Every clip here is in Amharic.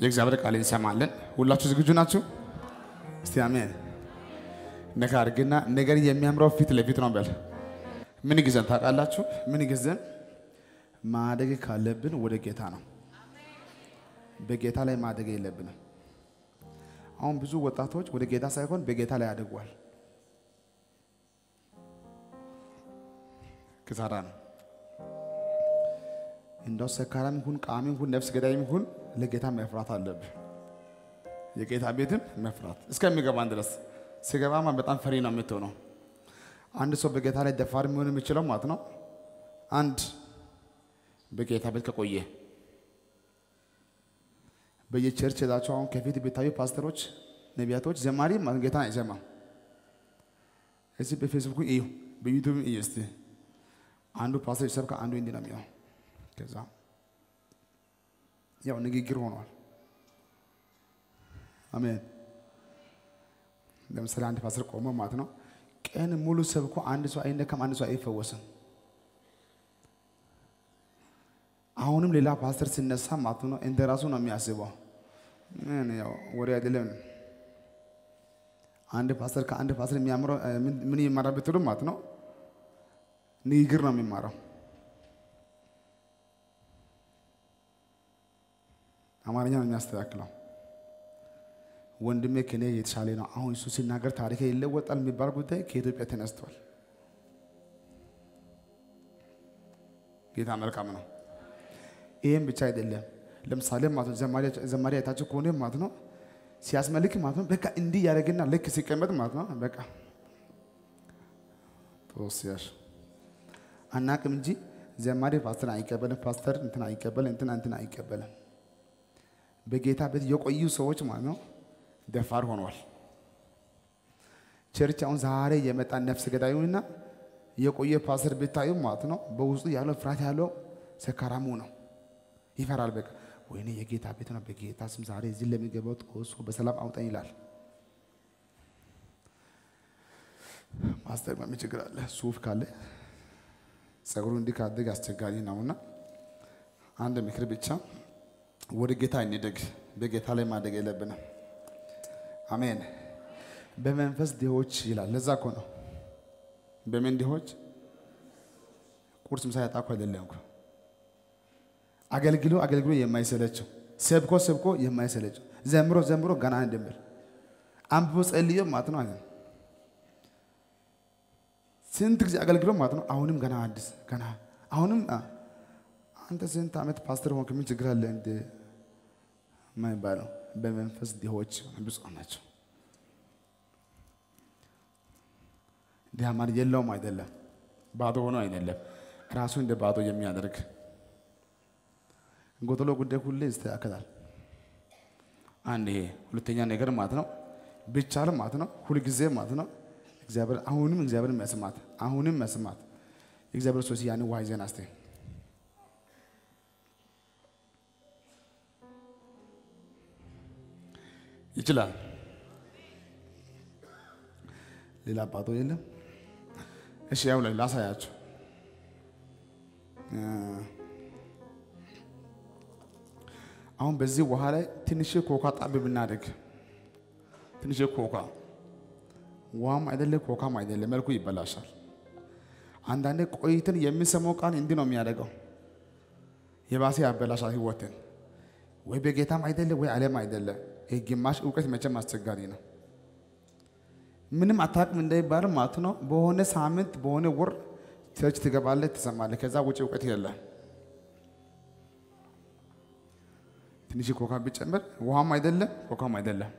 የእግዚአብሔር ቃል እንሰማለን። ሁላችሁ ዝግጁ ናችሁ? እስቲ አሜን። ነካ አድርግና ነገር የሚያምረው ፊት ለፊት ነው በል። ምን ጊዜን ታውቃላችሁ? ምን ጊዜን ማደግ ካለብን ወደ ጌታ ነው። በጌታ ላይ ማደግ የለብንም። አሁን ብዙ ወጣቶች ወደ ጌታ ሳይሆን በጌታ ላይ አድገዋል። ክሳራ ነው። እንደው ሰካራም ይሁን ቃሚ ይሁን ነፍስ ገዳይም ይሁን ለጌታ መፍራት አለብህ። የጌታ ቤትም መፍራት እስከሚገባን ድረስ ሲገባማ በጣም ፈሪ ነው የምትሆነው። አንድ ሰው በጌታ ላይ ደፋር የሚሆን የሚችለው ማለት ነው አንድ በጌታ ቤት ከቆየ በየቸርች ሄዳቸው አሁን ከፊት ቢታዩ ፓስተሮች፣ ነቢያቶች፣ ዘማሪ ጌታን አይሰማም። እዚህ በፌስቡክ እዩ፣ በዩቱብ እዩ። እስቲ አንዱ ፓስተር ይሰብካ አንዱ እንዲህ ነው የሚሆነው። ከዛ ያው ንግግር ሆኗል። አሜን። ለምሳሌ አንድ ፓስተር ቆሞ ማለት ነው ቀን ሙሉ ሰብኮ አንድ ሰው አይነካም፣ አንድ ሰው አይፈወስም። አሁንም ሌላ ፓስተር ሲነሳ ማለት ነው እንደ ራሱ ነው የሚያስበው። ምን ያው ወሬ አይደለም። አንድ ፓስተር ከአንድ ፓስተር የሚያምረው ምን ይማራል ብትሉ ማለት ነው ንግግር ነው የሚማረው። አማርኛ ነው የሚያስተካክለው። ወንድሜ ከኔ የተሻለ ነው። አሁን እሱ ሲናገር ታሪክ ይለወጣል የሚባል ጉዳይ ከኢትዮጵያ ተነስቷል። ጌታ መልካም ነው። ይህም ብቻ አይደለም። ለምሳሌ ማለት ነው ዘማሪ አይታችሁ ከሆነ ማለት ነው ሲያስመልክ ማለት ነው በቃ እንዲህ ያደረግና ልክ ሲቀመጥ ማለት ነው በቃ ተወስያሽ አናቅም እንጂ ዘማሪ ፓስተር አይቀበልም፣ ፓስተር እንትን አይቀበልም፣ እንትን እንትን አይቀበልም። በጌታ ቤት የቆዩ ሰዎች ማለት ነው ደፋር ሆኗል። church አሁን ዛሬ የመጣ ነፍስ ገዳዩና የቆየ ፓስተር ብታዩ ማለት ነው በውስጡ ያለው ፍርሃት ያለው ሰካራሙ ነው። ይፈራል። በቃ ወይኔ የጌታ ቤት ነው፣ በጌታ ስም ዛሬ እዚህ ለሚገባው ጦሶ በሰላም አውጣኝ ይላል። ፓስተር ምን ችግር አለ? ሱፍ ካለ ጸጉሩ እንዲህ ካደግ አስቸጋሪ ነውና አንድ ምክር ብቻ ወደ ጌታ እንደግ። በጌታ ላይ ማደግ የለብንም። አሜን። በመንፈስ ድሆች ይላል። ለዛ እኮ ነው በምን ድሆች? ቁርስ ምሳ ያጣ አይደለም እኮ አገልግሎ አገልግሎ የማይሰለችው ሰብኮ ሰብኮ የማይሰለችው ዘምሮ ዘምሮ ገና እንደምል አንብቦ ጸልዮ ማለት ነው። አለ ስንት ጊዜ አገልግሎ ማለት ነው። አሁንም ገና አዲስ ገና አሁንም አንተ ስንት ዓመት ፓስተር ሆንክ ምን ችግር አለ እንደ የማይባለው በመንፈስ ድሆች ብፁዓን ናቸው። ድሃ ማለት የለውም አይደለም፣ ባዶ ሆኖ አይደለም፣ ራሱ እንደ ባዶ የሚያደርግ ጎደሎ ጉዳይ ሁሌ ይስተካከላል። አንድ ይሄ ሁለተኛ ነገር ማለት ነው። ቢቻል ማለት ነው ሁልጊዜ ማለት ነው እግዚአብሔር አሁንም እግዚአብሔር መስማት አሁንም መስማት። የእግዚአብሔር ሰዎች ያን ዋይዘን አስቴ ይችላል። ሌላ አባቶ የለም። እሺ ያው ላይ ላሳያችሁ። አሁን በዚህ ውሃ ላይ ትንሽ ኮካ ጣብ ብናደርግ ትንሽ ኮካ ውሃም አይደለ ኮካም አይደለ መልኩ ይበላሻል። አንዳንዴ ቆይትን የሚሰማው ቃል እንዲህ ነው የሚያደርገው፣ የባሰ ያበላሻል ህይወትን። ወይ በጌታም አይደለ ወይ ዓለም አይደለ። ይህ ግማሽ እውቀት መቼም አስቸጋሪ ነው። ምንም አታውቅም እንዳይባል ማለት ነው። በሆነ ሳምንት በሆነ ወር church ትገባለህ፣ ትሰማለህ። ከዛ ውጭ እውቀት የለም። ትንሽ ኮካ ቢጨምር ውሃም አይደለም ኮካም አይደለም።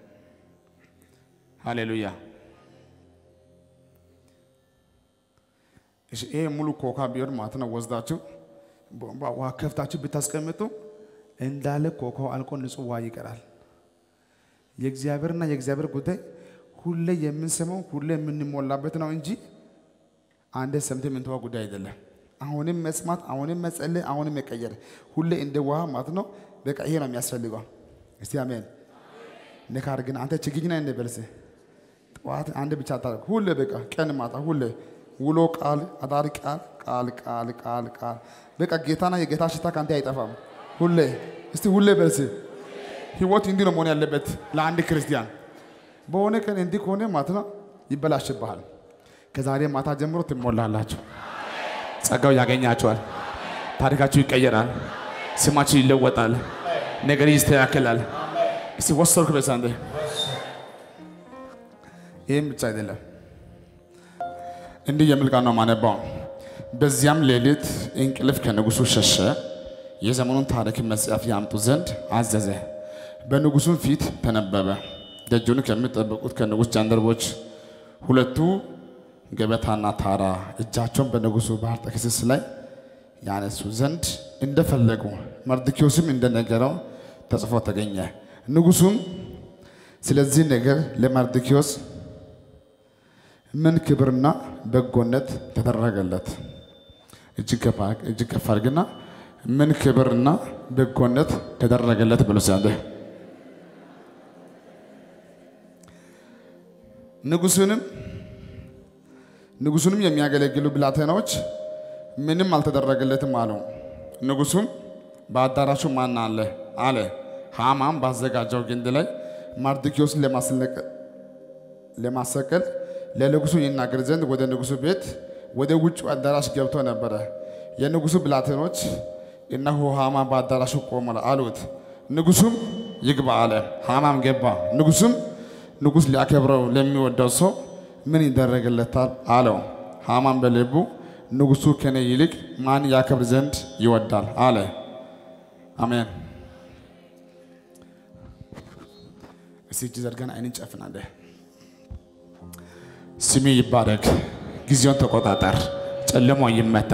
ሃሌሉያ። እሺ ይሄ ሙሉ ኮካ ቢሆን ማለት ነው ወስዳችሁ ውሃ ከፍታችሁ ብታስቀምጡ እንዳለ ኮካው አልቆ ንጹህ ውሃ ይቀራል። የእግዚአብሔርና የእግዚአብሔር ጉዳይ ሁሌ የምንሰማው ሁሌ የምንሞላበት ነው እንጂ አንዴ ሰምተህ የምንተዋ ጉዳይ አይደለም። አሁንም መስማት፣ አሁንም መጸለይ፣ አሁንም መቀየር ሁሌ እንደ ውሃ ማለት ነው። በቃ ይሄ ነው የሚያስፈልገው። እስቲ አሜን። ነካር ግን አንተ ችግኝ ነህ እንደ በልስ ጠዋት አንድ ብቻ አታደርግ። ሁሌ በቃ ቀን ማታ ሁሌ ውሎ ቃል አዳሪ ቃል ቃል ቃል ቃል ቃል በቃ ጌታና የጌታ ሽታ ከአንተ አይጠፋም። ሁሌ እስቲ ሁሌ በልስ ህይወት እንዲህ ነው መሆን ያለበት ለአንድ ክርስቲያን። በሆነ ቀን እንዲህ ከሆነ ማለት ነው ይበላሽብሃል። ከዛሬ ማታ ጀምሮ ትሞላላችሁ። ጸጋው ያገኛቸዋል። ታሪካችሁ ይቀየራል። ስማችሁ ይለወጣል። ነገር ይስተካከላል። እስቲ ወሰድኩ በሳንዴ ይህም ብቻ አይደለም። እንዲህ የሚል ቃል ነው ማነባው። በዚያም ሌሊት እንቅልፍ ከንጉሱ ሸሸ። የዘመኑን ታሪክ መጽሐፍ ያምጡ ዘንድ አዘዘ። በንጉሱም ፊት ተነበበ። ደጁን ከሚጠብቁት ከንጉሥ ጃንደረቦች ሁለቱ ገበታና ታራ እጃቸውን በንጉሱ በአርጤክስስ ላይ ያነሱ ዘንድ እንደፈለጉ መርዶክዮስም እንደነገረው ተጽፎ ተገኘ። ንጉሱም ስለዚህ ነገር ለመርዶክዮስ ምን ክብርና በጎነት ተደረገለት? እጅግ ከፍ አድርግና ምን ክብርና በጎነት ተደረገለት ብሎ ሲያለ ንጉሱንም ንጉሱንም የሚያገለግሉ ብላቴናዎች ምንም አልተደረገለትም አለው። ንጉሱም በአዳራሹ ማን አለ አለ። ሃማም ባዘጋጀው ግንድ ላይ መርዶክዮስን ለማሰቀል ለንጉሱ ይናገር ዘንድ ወደ ንጉሱ ቤት ወደ ውጭ አዳራሽ ገብቶ ነበረ። የንጉሱ ብላቴኖች እነሆ ሃማ በአዳራሹ ቆሟል አሉት። ንጉሱም ይግባ አለ። ሃማም ገባ። ንጉሱም ንጉሥ ሊያከብረው ለሚወደው ሰው ምን ይደረግለታል አለው። ሃማም በልቡ ንጉሱ ከኔ ይልቅ ማን ያከብር ዘንድ ይወዳል አለ። አሜን። እስቲ እጅ ዘርገን አይንን ጨፍናለህ። ስሜ ይባረክ። ጊዜውን ተቆጣጠር። ጨለሞ ይመታ።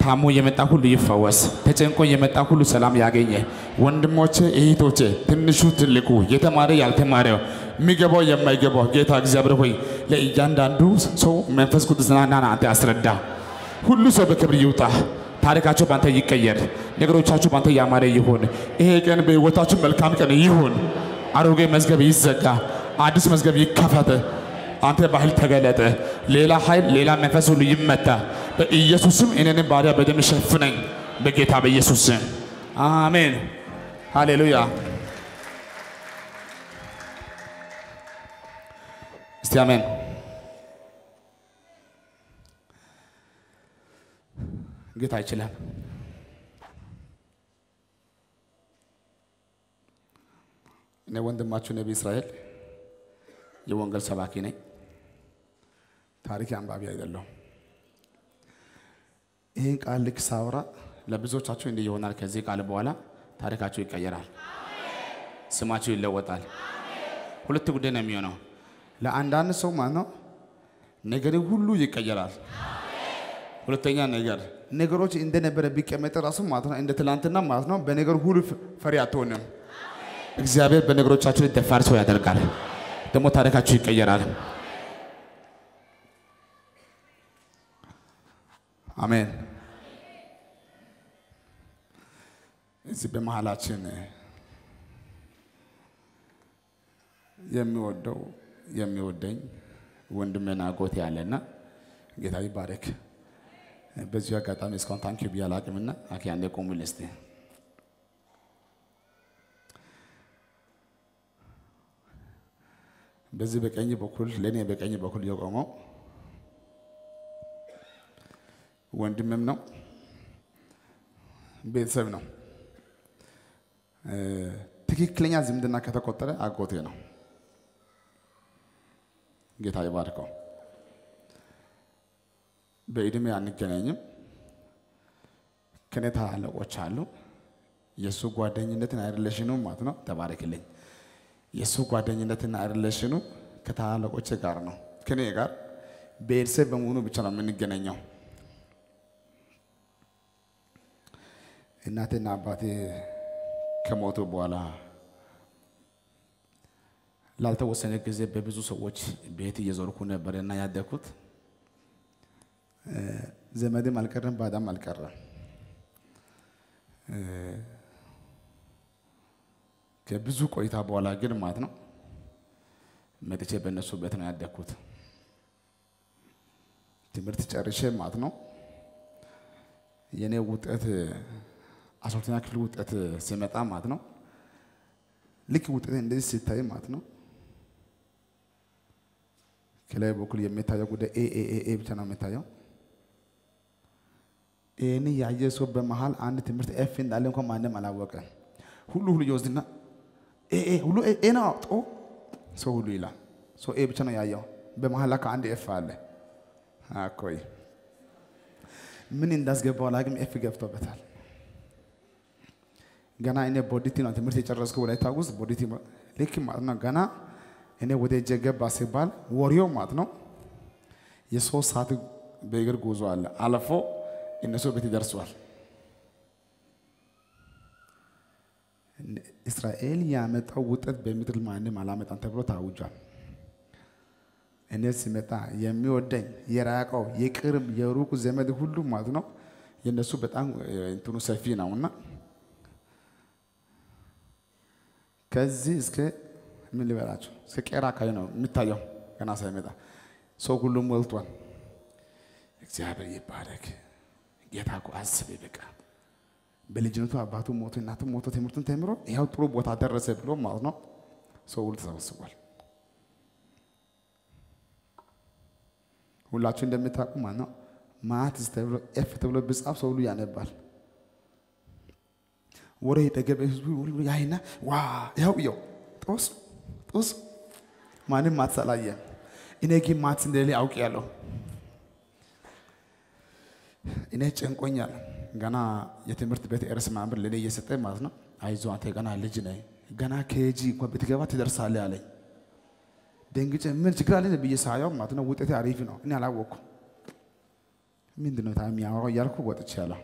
ታሞ የመጣ ሁሉ ይፈወስ። ተጨንቆ የመጣ ሁሉ ሰላም ያገኘ። ወንድሞቼ እህቶቼ፣ ትንሹ ትልቁ፣ የተማረ ያልተማረው፣ የሚገባው የማይገባው ጌታ እግዚአብሔር ሆይ ለእያንዳንዱ ሰው መንፈስ ቅዱስና አንተ አስረዳ። ሁሉ ሰው በክብር ይውጣ። ታሪካቸው በአንተ ይቀየር። ነገሮቻችሁ በአንተ ያማረ ይሁን። ይሄ ቀን በሕይወታችሁ መልካም ቀን ይሁን። አሮጌ መዝገብ ይዘጋ፣ አዲስ መዝገብ ይከፈት። አንተ ባህል ተገለጠ። ሌላ ኃይል፣ ሌላ መንፈስ ሁሉ ይመታ። በኢየሱስም እኔንም ባሪያ በደም ሸፍነኝ፣ በጌታ በኢየሱስ አሜን። ሃሌሉያ። እስቲ አሜን። ጌታ ይችላል። እኔ ወንድማችሁ ነቢይ እስራኤል የወንጌል ሰባኪ ነኝ። ታሪክ አንባቢ አይደለሁም። ይህን ቃል ልክ ሳወራ ለብዙዎቻችሁ እንዲህ ይሆናል። ከዚህ ቃል በኋላ ታሪካችሁ ይቀየራል፣ ስማችሁ ይለወጣል። ሁለት ጉዳይ ነው የሚሆነው። ለአንዳንድ ሰው ማለት ነው ነገር ሁሉ ይቀየራል። ሁለተኛ ነገር ነገሮች እንደነበረ ቢቀመጥ ራሱ ማለት ነው እንደ ትላንትና ማለት ነው በነገር ሁሉ ፈሪ አትሆንም። እግዚአብሔር በነገሮቻችሁ ደፋር ሰው ያደርጋል። ደግሞ ታሪካችሁ ይቀየራል። አሜን። እዚህ በመሀላችን የሚወደው የሚወደኝ ወንድሜና አጎቴ ያለና ጌታ ይባረክ። በዚሁ አጋጣሚ እስካሁን ታንኪ ብዬ አላቅምና አኪ አንዴ ቆሙልኝ በዚህ በቀኝ በኩል ለእኔ በቀኝ በኩል የቆመው ወንድምም ነው፣ ቤተሰብ ነው። ትክክለኛ ዝምድና ከተቆጠረ አጎቴ ነው። ጌታ ይባርከው። በዕድሜ አንገናኝም። ከኔ ታላላቆች አሉ። የእሱ ጓደኝነትን አይደለሽኑ ማለት ነው። ተባረክልኝ። የእሱ ጓደኝነትና ሪሌሽኑ ከታላላቆቼ ጋር ነው። ከኔ ጋር ቤተሰብ በመሆኑ ብቻ ነው የምንገናኘው። እናቴና አባቴ ከሞቱ በኋላ ላልተወሰነ ጊዜ በብዙ ሰዎች ቤት እየዞርኩ ነበር እና ያደግኩት ዘመድም አልቀረም፣ ባዳም አልቀረም። ከብዙ ቆይታ በኋላ ግን ማለት ነው መጥቼ በእነሱ ቤት ነው ያደግኩት። ትምህርት ጨርሼ ማለት ነው የእኔ ውጤት አስራ ሁለተኛ ክፍል ውጤት ሲመጣ ማለት ነው ልክ ውጤት እንደዚህ ሲታይ ማለት ነው ከላይ በኩል የሚታየው ጉዳይ A A A A ብቻ ነው የሚታየው። ይህን ያየ ሰው በመሀል አንድ ትምህርት F እንዳለ እንኳን ማንም አላወቀ። ሁሉ ሁሉ ይወስድና ሁሉ A ነው አውጦ ሰው ሁሉ ይላል። ሰው A ብቻ ነው ያየው። በመሀል ላይ አንድ F አለ። አኮይ ምን እንዳስገባው አላውቅም። F ገብቶበታል። ገና እኔ ቦዲቲ ነው ትምህርት የጨረስኩ ወላይታ ውስጥ ቦዲቲ ልክ ማለት ነው። ገና እኔ ወደ እጄ ገባ ሲባል ወሬው ማለት ነው የሶስት ሰዓት በእግር ጉዞ አለ አልፎ እነሱ ቤት ይደርሷል። እስራኤል ያመጣው ውጤት በምድር ማንም አላመጣም ተብሎ ታውጇል። እኔ ሲመጣ የሚወደኝ የራቀው የቅርብ የሩቅ ዘመድ ሁሉ ማለት ነው የእነሱ በጣም እንትኑ ሰፊ ነው እና ከዚህ እስከ ምን ልበላቸው እስከ ቄራ አካባቢ ነው የሚታየው። ገና ሳይመጣ ሰው ሁሉ ሞልቷል። እግዚአብሔር ይባረክ። ጌታ እኮ አስቤ በቃ በልጅነቱ አባቱ ሞቶ እናቱ ሞቶ ትምህርቱን ተምሮ ይኸው ጥሩ ቦታ ደረሰ ብሎ ማለት ነው ሰው ሁሉ ተሰብስቧል። ሁላችሁ እንደምታውቁ ማለት ነው ማትስ ተብሎ ኤፍ ተብሎ ብጻፍ ሰው ሁሉ ያነባል። ወሬ የጠገበ ህዝቡ ሁሉ ያይና ዋ ያው ያው ጦስ ጦስ ማንም አላየም። እኔ ግን ማትስ እንደሌለ አውቄያለሁ። እኔ ጨንቆኛል። ገና የትምህርት ቤት እርስ ማንበር ለእኔ እየሰጠ ማለት ነው። አይዞ አንተ ገና ልጅ ነህ፣ ገና ኬጂ እንኳን ብትገባ ትደርሳለህ አለኝ። ደንግጬ ምን ችግር አለ ብዬ ሳየው ማለት ነው ውጤቴ አሪፍ ነው። እኔ አላወቅኩም። ምንድን ነው የሚያወራው እያልኩ ወጥቻለሁ።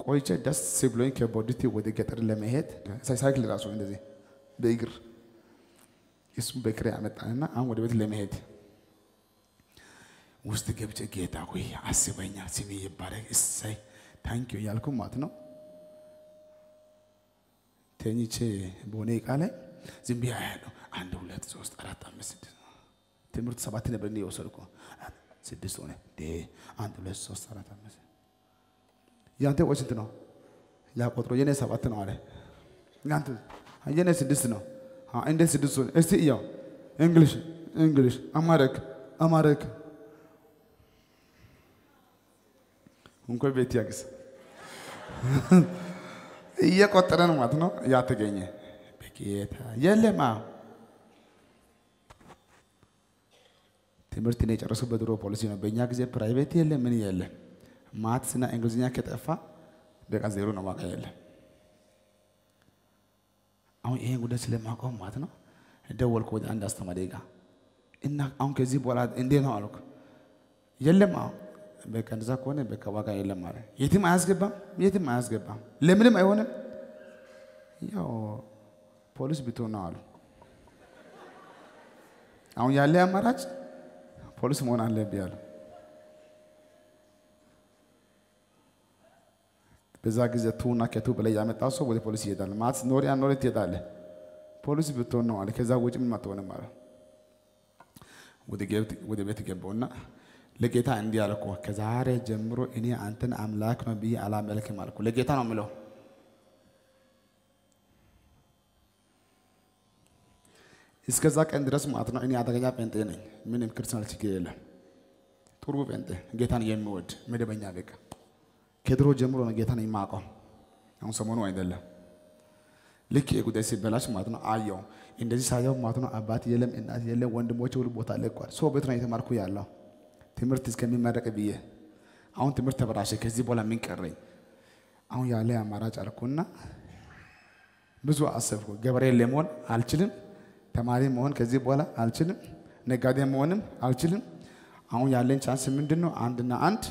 ቆይቼ ደስ ብሎኝ ከቦዲቲ ወደ ገጠር ለመሄድ ሳይክል ራሱ እንደዚህ በእግር እሱም በእግሬ ያመጣንና አሁን ወደ ቤት ለመሄድ ውስጥ ገብቼ ጌታ ሆይ አስበኛ፣ ስሜ ይባረክ፣ እሰይ ታንኪዩ እያልኩ ማለት ነው። ተኝቼ በሆነ እቃ ላይ ዝም ብዬ አያለሁ። አንድ ሁለት ሶስት አራት አምስት ስድስት ትምህርት ሰባት ነበር የወሰድኩ ስድስት ሆነ። አንድ ሁለት ሶስት አራት አምስት ያንተ ቆይ ስንት ነው? ያ ቆጥሮ የኔ ሰባት ነው አለ። ያንተ የኔ ስድስት ነው። እንዴት ስድስት? እስቲ እያው እንግሊሽ እንግሊሽ አማረክ አማረክ እንኳን ቤት ያግስ እየቆጠረ ነው ማለት ነው። ያ ተገኘ በጌታ የለማ ትምህርት ነው የጨረሱ በድሮ ፖሊሲ ነው። በእኛ ጊዜ private የለ ምን የለ maths ና እንግሊዝኛ ከጠፋ በቃ ዜሮ ነው ዋጋ የለ። አሁን ይሄን ጉዳይ ስለማውቀው ማለት ነው ደወልኩ ወደ አንድ አስተማሪ ጋር እና አሁን ከዚህ በኋላ እንዴት ነው አልኩ። የለም አሁን በቃ እንደዛ ከሆነ በቃ ዋጋ የለም ማለት የትም አያስገባም፣ የትም አያስገባም፣ ለምንም አይሆንም። ያው ፖሊስ ብትሆን ነው አሉ። አሁን ያለ አማራጭ ፖሊስ መሆን አለብኝ አሉ። በዛ ጊዜ two ና ከ two በላይ ያመጣ ሰው ወደ ፖሊስ ይሄዳል። ማት ኖሪ ኖሪ ትሄዳለህ። ፖሊስ ብትሆን ነው አለ። ከዛ ውጭ ምን አትሆንም አለ። ወደ ቤት ገባውና ለጌታ እንዲህ አልኩ፣ ከዛሬ ጀምሮ እኔ አንተን አምላክ ነው ብዬ አላመልክም አልኩ። ለጌታ ነው የምለው። እስከዛ ቀን ድረስ ማለት ነው እኔ አደገኛ ጴንጤ ነኝ። ምንም ክርስቲያን ችግር የለም። ጥሩ ጴንጤ፣ ጌታን የሚወድ መደበኛ በቃ ከድሮ ጀምሮ ነው ጌታን የማውቀው። አሁን ሰሞኑ አይደለም። ልክ የጉዳይ ሲበላሽ ማለት ነው አየው። እንደዚህ ሳየው ማለት ነው አባት የለም፣ እናት የለም፣ ወንድሞች ሁሉ ቦታ ለቋል። ሰው ቤት ነው የተማርኩ ያለው ትምህርት እስከሚመረቅ ብዬ አሁን ትምህርት ተበላሸ። ከዚህ በኋላ ምን ቀረኝ? አሁን ያለ አማራጭ አልኩና ብዙ አሰብኩ። ገበሬ ለመሆን አልችልም። ተማሪ መሆን ከዚህ በኋላ አልችልም። ነጋዴ መሆንም አልችልም። አሁን ያለኝ ቻንስ ምንድን ነው? አንድና አንድ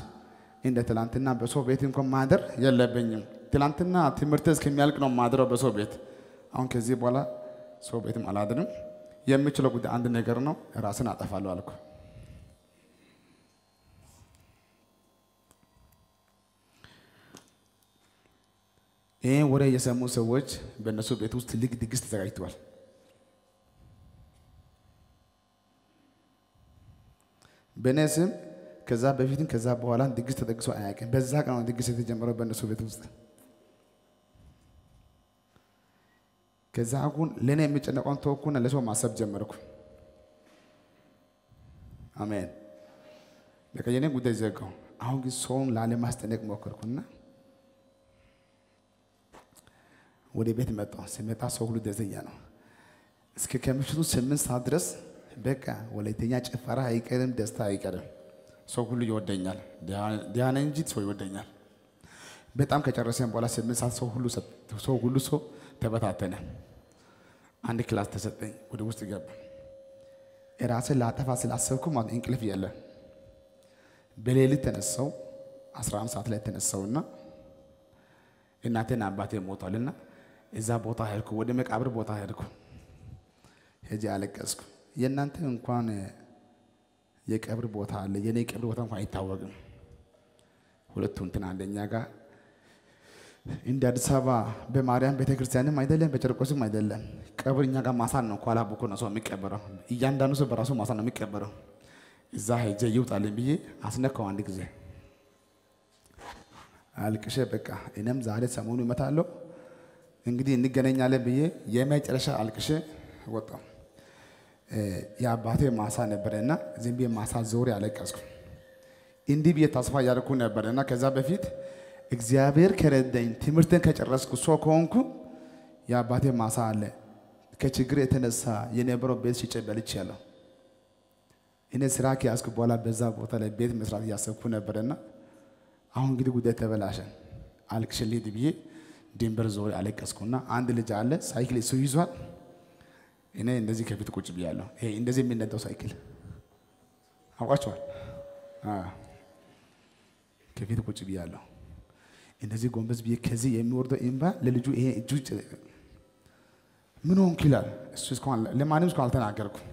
እንደ ትላንትና በሰው ቤት እንኳን ማደር የለብኝም። ትላንትና ትምህርት እስከሚያልቅ ነው ማድረው በሰው ቤት። አሁን ከዚህ በኋላ ሰው ቤትም አላድርም። የምችለው ጉዳይ አንድ ነገር ነው፣ ራስን አጠፋለሁ አልኩ። ይህን ወሬ የሰሙ ሰዎች በእነሱ ቤት ውስጥ ትልቅ ድግስ ተዘጋጅተዋል። በእኔ ስም ከዛ በፊትም ከዛ በኋላ ድግስ ተደግሶ አያውቅም። በዛ ቀን ድግስ የተጀመረው በእነሱ ቤት ውስጥ ከዛ አሁን ለእኔ የሚጨነቀውን ተወኩና ለሰው ማሰብ ጀመርኩ። አሜን። በቃ የኔ ጉዳይ ዘጋው። አሁን ግን ሰውን ላለማስጨነቅ ሞከርኩና ወደ ቤት መጣሁ። ሲመጣ ሰው ሁሉ ደስተኛ ነው። እስከ ከምሽቱ ስምንት ሰዓት ድረስ በቃ ወላይተኛ ጭፈራ አይቀርም፣ ደስታ አይቀርም። ሰው ሁሉ ይወደኛል። ዲያነ እንጂ ሰው ይወደኛል። በጣም ከጨረሰን በኋላ ስምንት ሰዓት ሰው ሁሉ ሰው ተበታተነ። አንድ class ተሰጠኝ። ወደ ውስጥ ገባ። ራሴን ላጠፋ ስላሰብኩ ማለት እንቅልፍ የለ። በሌሊት ተነሳው 11 ሰዓት ላይ ተነሳውና እናቴና አባቴ ሞቷልና እዛ ቦታ ሄድኩ። ወደ መቃብር ቦታ ሄድኩ። ሄጄ አለቀስኩ። የእናንተ እንኳን የቀብር ቦታ አለ፣ የኔ ቀብር ቦታ እንኳን አይታወቅም። ሁለቱ እንትን አንደኛ ጋር እንደ አዲስ አበባ በማርያም ቤተክርስቲያንም አይደለም በጨርቆስም አይደለም። ቀብር እኛ ጋር ማሳን ነው። ኋላ ቡኮ ነው ሰው የሚቀበረው። እያንዳንዱ ሰው በራሱ ማሳ ነው የሚቀበረው። እዛ ሄጄ ይውጣልኝ ብዬ አስነካው። አንድ ጊዜ አልቅሼ በቃ እኔም ዛሬ ሰሞኑ እመታለሁ እንግዲህ እንገናኛለን ብዬ የመጨረሻ አልቅሼ ወጣሁ። የአባቴ ማሳ ነበረና ዝም ብዬ ማሳ ዞሬ አለቀስኩ። እንዲህ ብዬ ተስፋ እያደረኩ ነበረና ከዛ በፊት እግዚአብሔር ከረዳኝ ትምህርትን ከጨረስኩ ሰው ከሆንኩ የአባቴ ማሳ አለ። ከችግር የተነሳ የነበረው ቤት ሽጬ በልቻለሁ። እኔ ስራ ከያዝኩ በኋላ በዛ ቦታ ላይ ቤት መስራት እያሰብኩ ነበረና አሁን እንግዲህ ጉዳይ ተበላሸ። አልቅሼ ልሂድ ብዬ ድንበር ዞሬ አለቀስኩና አንድ ልጅ አለ ሳይክል እሱ ይዟል። እኔ እንደዚህ ከፊት ቁጭ ብያለሁ። ይሄ እንደዚህ የሚነዳው ሳይክል አውቃቸዋል። ከፊት ቁጭ ብያለሁ። እንደዚህ ጎንበስ ብዬ ከዚህ የሚወርደው እምባ ለልጁ ይሄ እጁ ምን ሆንክ ይላል። እሱ እስካሁን ለማንም እስካሁን አልተናገርኩም።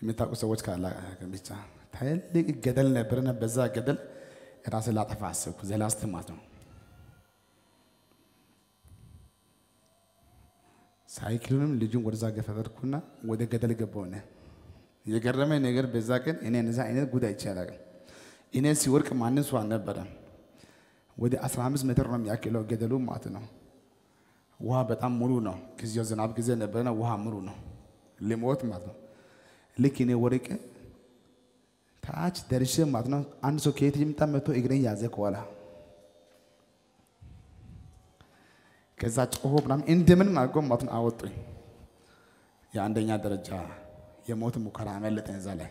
የምታውቁ ሰዎች ካላ ብቻ ትልቅ ገደል ነበርና በዛ ገደል ራስን ላጠፋ አሰብኩ። ዘላስት ማለት ነው። ሳይክሉንም ልጁን ወደዛ ገፈተርኩና ወደ ገደል እኔ የገረመኝ ነገር በዛ ቀን እኔ እነዛ አይነት ጉዳይ ይቻላል እኔ ሲወርቅ ማንም ሰው አልነበረም። ወደ 15 ሜትር ነው የሚያክለው ገደሉ ማለት ነው። ውሃ በጣም ሙሉ ነው። ጊዜው ዝናብ ጊዜ ነበረና ውሃ ሙሉ ነው። ልሞት ማለት ነው። ልክ እኔ ወርቄ ታች ደርሼ ማለት ነው። አንድ ሰው ከየት ይምጣ መጥቶ እግሬን ያዘ ከኋላ። ከዛ ጮሆ ምናምን እንደምንም አድርጎ ነው አወጡኝ። የአንደኛ ደረጃ የሞት ሙከራ አመለጠኝ እዛ ላይ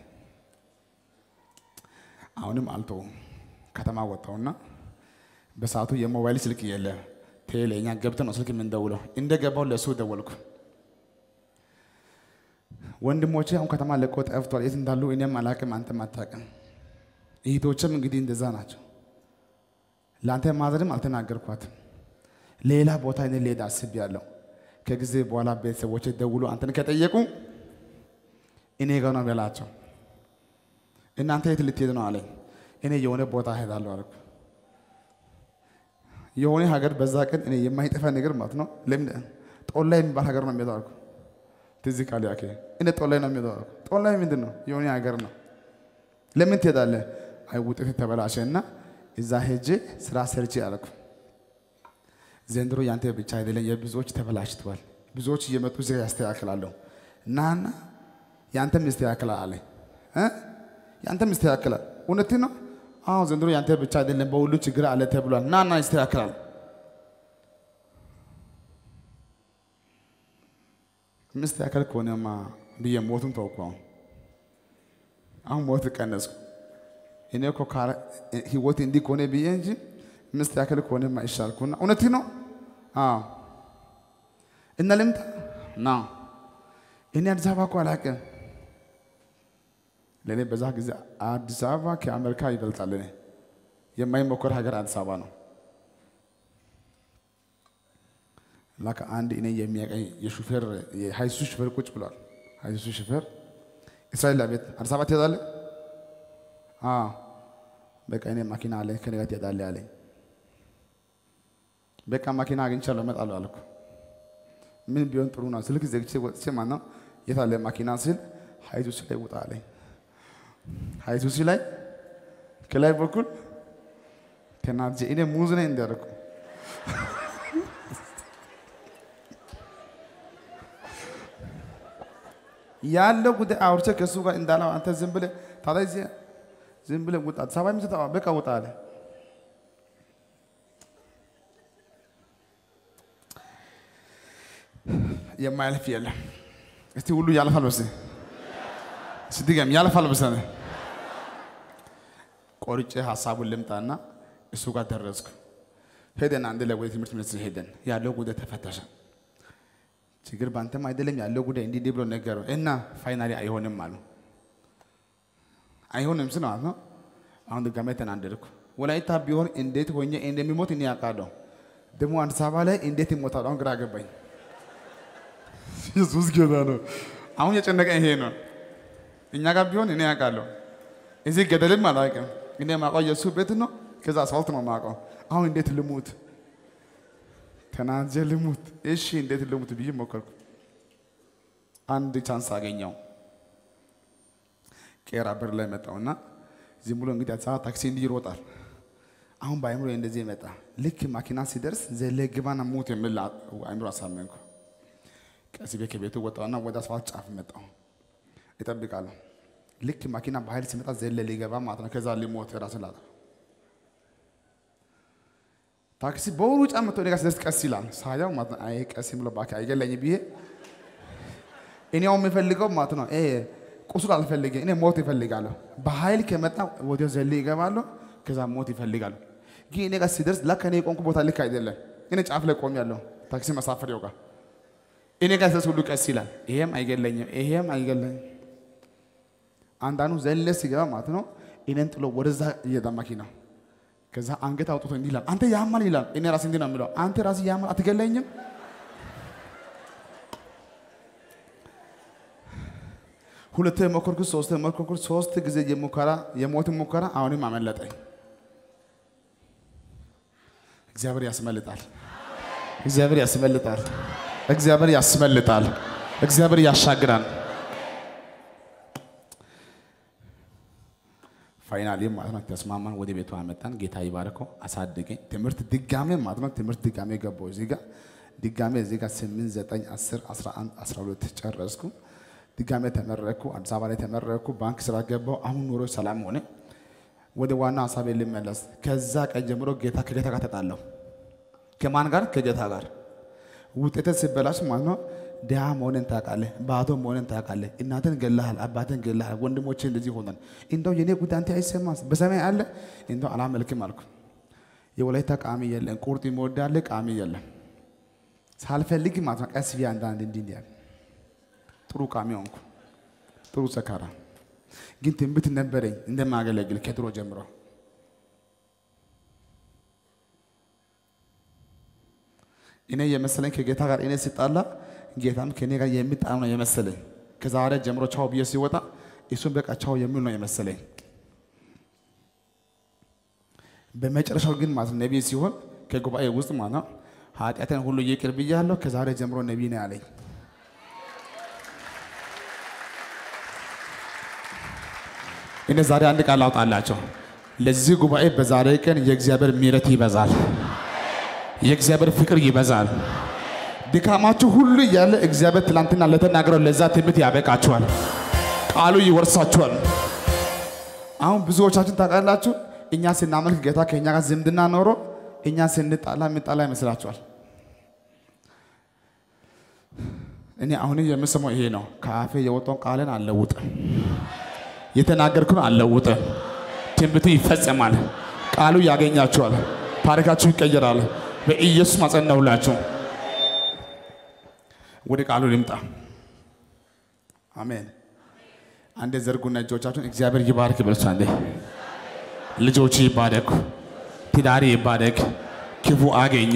አሁንም አልተውም። ከተማ ወጣውና በሰዓቱ የሞባይል ስልክ የለ ቴሌ እኛ ገብተን ነው ስልክ የምንደውለው። እንደገባው ለእሱ ደወልኩ። ወንድሞቼ አሁን ከተማ ለቆ ጠፍቷል። የት እንዳሉ እኔም አላቅም፣ አንተም አታቅም። እህቶችም እንግዲህ እንደዛ ናቸው። ለአንተ ማዘርም አልተናገርኳትም። ሌላ ቦታ እኔ ልሄድ አስቤያለሁ። ከጊዜ በኋላ ቤተሰቦቼ ደውሎ አንተን ከጠየቁ እኔ ጋር ነው በላቸው። እናንተ የት ልትሄድ ነው አለኝ። እኔ የሆነ ቦታ እሄዳለሁ አልኩ። የሆነ ሀገር በዛ ቀን እኔ የማይጠፋ ነገር ማለት ነው። ለምን ጦላይ የሚባል ሀገር ነው የሚሄደው አልኩ። ትዝ ካለ ያኬ እኔ ጦላይ ነው የሚሄደው አልኩ። ጦላይ ምንድን ነው? የሆነ ሀገር ነው። ለምን ትሄዳለህ? አይ ውጤት ተበላሸ እና እዛ ሄጄ ስራ ሰርቼ አልኩ። ዘንድሮ ያንተ ብቻ አይደለም፣ የብዙዎች ተበላሽተዋል። ብዙዎች እየመጡ እዚህ ያስተካክላለሁ። ናና ያንተም ይስተካከላል አለኝ። ያንተም ይስተካከላል። እውነት ነው። አዎ ዘንድሮ ያንተ ብቻ አይደለም፣ በሁሉ ችግር አለ ተብሏል። ና ና ይስተካከላል። ምስተካከል ከሆነማ ብዬ ሞቱን ተውኩ። አሁን አሁን ሞት ቀነስኩ። እኔ እኮ ህይወት እንዲህ ከሆነ ብዬ እንጂ ምስተካከል ከሆነማ ይሻልኩና እውነት ነው። እና ልምጣ ና እኔ አዲስ አበባ እኮ አላውቅም። ለእኔ በዛ ጊዜ አዲስ አበባ ከአሜሪካ ይበልጣል። ለእኔ የማይሞከር ሀገር አዲስ አበባ ነው። ላከ አንድ እኔ የሚያቀኝ የሹፌር የአይሱዙ ሹፌር ቁጭ ብሏል። አይሱዙ ሹፌር እስራኤል ቤት አዲስ አበባ ትሄዳለህ? በቃ እኔ ማኪና አለኝ ከኔ ጋር ትሄዳለህ አለኝ። በቃ ማኪና አግኝቻለሁ እመጣለሁ አልኩ። ምን ቢሆን ጥሩ ነው ስልክ ዘግቼ ወጥቼ ማነው የታለ መኪና ስል አይሱዙ ላይ ውጣ አለኝ። አይሱዙ ላይ ከላይ በኩል ተናድጄ እኔ ሙዝ ነኝ እንዳደረኩ ያለው ጉዳይ አውርቼ ከእሱ ጋር እንዳለው አንተ ዝም ብለህ ታዲያ ዝም ብለህ ውጣ አዲስ አበባ በቃ ውጣ አለ። የማያልፍ የለም። እስቲ ሁሉ ያልፋል በስ እስቲ ያልፋል በስ ቆርጬ ሀሳቡን ልምጣና እሱ ጋር ደረስኩ። ሄደን አንድ ላይ ወደ ትምህርት ሚኒስትር ሄደን ያለው ጉዳይ ተፈተሸ። ችግር በአንተም አይደለም ያለው ጉዳይ እንዲህ እንዲህ ብሎ ነገረው እና finally አይሆንም አሉ። አይሆንም ስለ ማለት ነው። አሁን ድጋሜ ተናደድኩ። ወላይታ ቢሆን እንዴት ሆኜ እንደሚሞት እኔ ያውቃለሁ። ደግሞ አዲስ አበባ ላይ እንዴት ይሞታል? አሁን ግራ ገባኝ። ኢየሱስ ጌታ ነው። አሁን የጨነቀ ይሄ ነው። እኛ ጋር ቢሆን እኔ ያውቃለሁ። እዚህ ገደልም አላውቅም። እኔ የማውቀው የእሱ ቤት ነው። ከዛ አስፋልት ነው የማውቀው። አሁን እንዴት ልሙት? ተናጀ ልሙት። እሺ እንዴት ልሙት ብዬ ሞከርኩ። አንድ chance አገኘው። ቄራ በር ላይ መጣውና ዝም ብሎ እንግዲህ አዲስ አበባ ታክሲ እንዲህ ይሮጣል። አሁን በአይምሮ እንደዚህ መጣ። ልክ ማኪና ሲደርስ ዘለ ግባና ሙት የሚል አይምሮ አሳመንኩ። ቀስ ቤት ከቤቱ ወጣውና ወደ አስፋልት ጫፍ መጣው። ይጠብቃለሁ። ልክ ማኪና በኃይል ሲመጣ ዘለ ሊገባ ማለት ነው። ከዛ ሊሞት ራስ ላጠ ታክሲ በወሩ ጫ መጥቶ እኔ ሲደርስ ቀስ ይላል። ሳያው ማለት ነው። አይ ቀስ ብሎ እባክህ አይገለኝ ብዬ እኔ አሁን የምፈልገው ማለት ነው ቁስል አልፈልግም። እኔ ሞት ይፈልጋለሁ። በኃይል ከመጣ ወዲያው ዘል ይገባለሁ። ከዛ ሞት ይፈልጋሉ። ግን እኔ ጋር ሲደርስ ለካ እኔ ቦታ ልክ አይደለም። እኔ ጫፍ ላይ ቆሜያለሁ። ታክሲ መሳፈሪያው ጋር ሲደርስ ሁሉ ቀስ ይላል። ይሄም አይገለኝም፣ ይሄም አይገለኝም። አንዳንዱ ዘለ ሲገባ ማለት ነው እኔን ጥሎ ወደዛ እየሄደ መኪናው ከዛ አንገት አውጥቶ እንዲህ ይላል፣ አንተ ያማል ይላል። እኔ ራሴ እንዲህ ነው የምለው፣ አንተ ራሴ ያማል አትገለኝም። ሁለቴ ሞከርኩት፣ ሶስቴ ሞከርኩት፣ ሶስት ጊዜ የሙከራ የሞት ሙከራ አሁንም አመለጠኝ። እግዚአብሔር ያስመልጣል። እግዚአብሔር ያስመልጣል። እግዚአብሔር ያስመልጣል። እግዚአብሔር ያሻግራል። finally ማለት ነው ተስማማን። ወደ ቤቱ አመጣን። ጌታ ይባርከው፣ አሳደገኝ። ትምህርት ድጋሜ ማለት ትምህርት ድጋሜ ገባሁ። እዚህ ጋር ድጋሜ እዚህ ጋር 8 9 10 11 12 ጨረስኩ። ድጋሜ ተመረኩ። አዲስ አበባ ላይ ተመረኩ። ባንክ ስራ ገባሁ። አሁን ኑሮ ሰላም ሆነ። ወደ ዋና ሀሳቤ ልመለስ። ከዛ ቀን ጀምሮ ጌታ ከጌታ ጋር ተጣላሁ። ከማን ጋር? ከጌታ ጋር። ውጤት ሲበላሽ ማለት ነው ድሃ መሆንን ታውቃለህ፣ ባዶ መሆንን ታውቃለህ። እናትን ገለሃል፣ አባትን ገለሃል፣ ወንድሞቼ እንደዚህ ሆነን እንደው የኔ ጉዳይ አንተ አይሰማም፣ በሰማይ አለ እንደው አላመልክም አልኩ። የወላይታ ቃሚ የለም፣ ቁርጥ ይወዳል፣ ቃሚ የለም። ሳልፈልግ ማለት ነው ቀስ ብዬ አንዳንድ እንዲህ እንዲህ ጥሩ ቃሚ ሆንኩ፣ ጥሩ ሰካራ። ግን ትንቢት ነበረኝ እንደማገለግል ከድሮ ጀምሮ እኔ የመሰለኝ ከጌታ ጋር እኔ ሲጣላ ጌታም ከኔ ጋር የሚጣል ነው የመሰለኝ። ከዛሬ ጀምሮ ቻው ብዬ ሲወጣ እሱም በቃ ቻው የሚል ነው የመሰለኝ። በመጨረሻው ግን ማለት ነቢይ ሲሆን ከጉባኤ ውስጥ ማለት ነው ኃጢአትን ሁሉ ይቅር ብያለሁ፣ ከዛሬ ጀምሮ ነቢይ ነው ያለኝ። እኔ ዛሬ አንድ ቃል አውጣላቸው ለዚህ ጉባኤ በዛሬ ቀን የእግዚአብሔር ምሕረት ይበዛል፣ የእግዚአብሔር ፍቅር ይበዛል። ድካማችሁ ሁሉ እያለ እግዚአብሔር ትላንትና ለተናገረው ለዛ ትምህርት ያበቃችኋል። ቃሉ ይወርሳችኋል። አሁን ብዙዎቻችን ታውቃላችሁ፣ እኛ ስናመልክ ጌታ ከእኛ ጋር ዝምድና ኖሮ እኛ ስንጣላ የምንጣላ ይመስላችኋል። እኔ አሁን የምሰማው ይሄ ነው። ከአፌ የወጣውን ቃልን አልለውጥ፣ የተናገርኩን አልለውጥ። ትንቢቱ ይፈጸማል። ቃሉ ያገኛችኋል። ታሪካችሁ ይቀየራል። በኢየሱስ ማጸናውላችሁ። ወደ ቃሉ ልምጣ። አሜን። አንዴ ዘርጉና እጆቻችሁን እግዚአብሔር ይባርክ ብለች። አንዴ ልጆች ይባረኩ፣ ትዳሪ ይባረክ፣ ክፉ አገኘ፣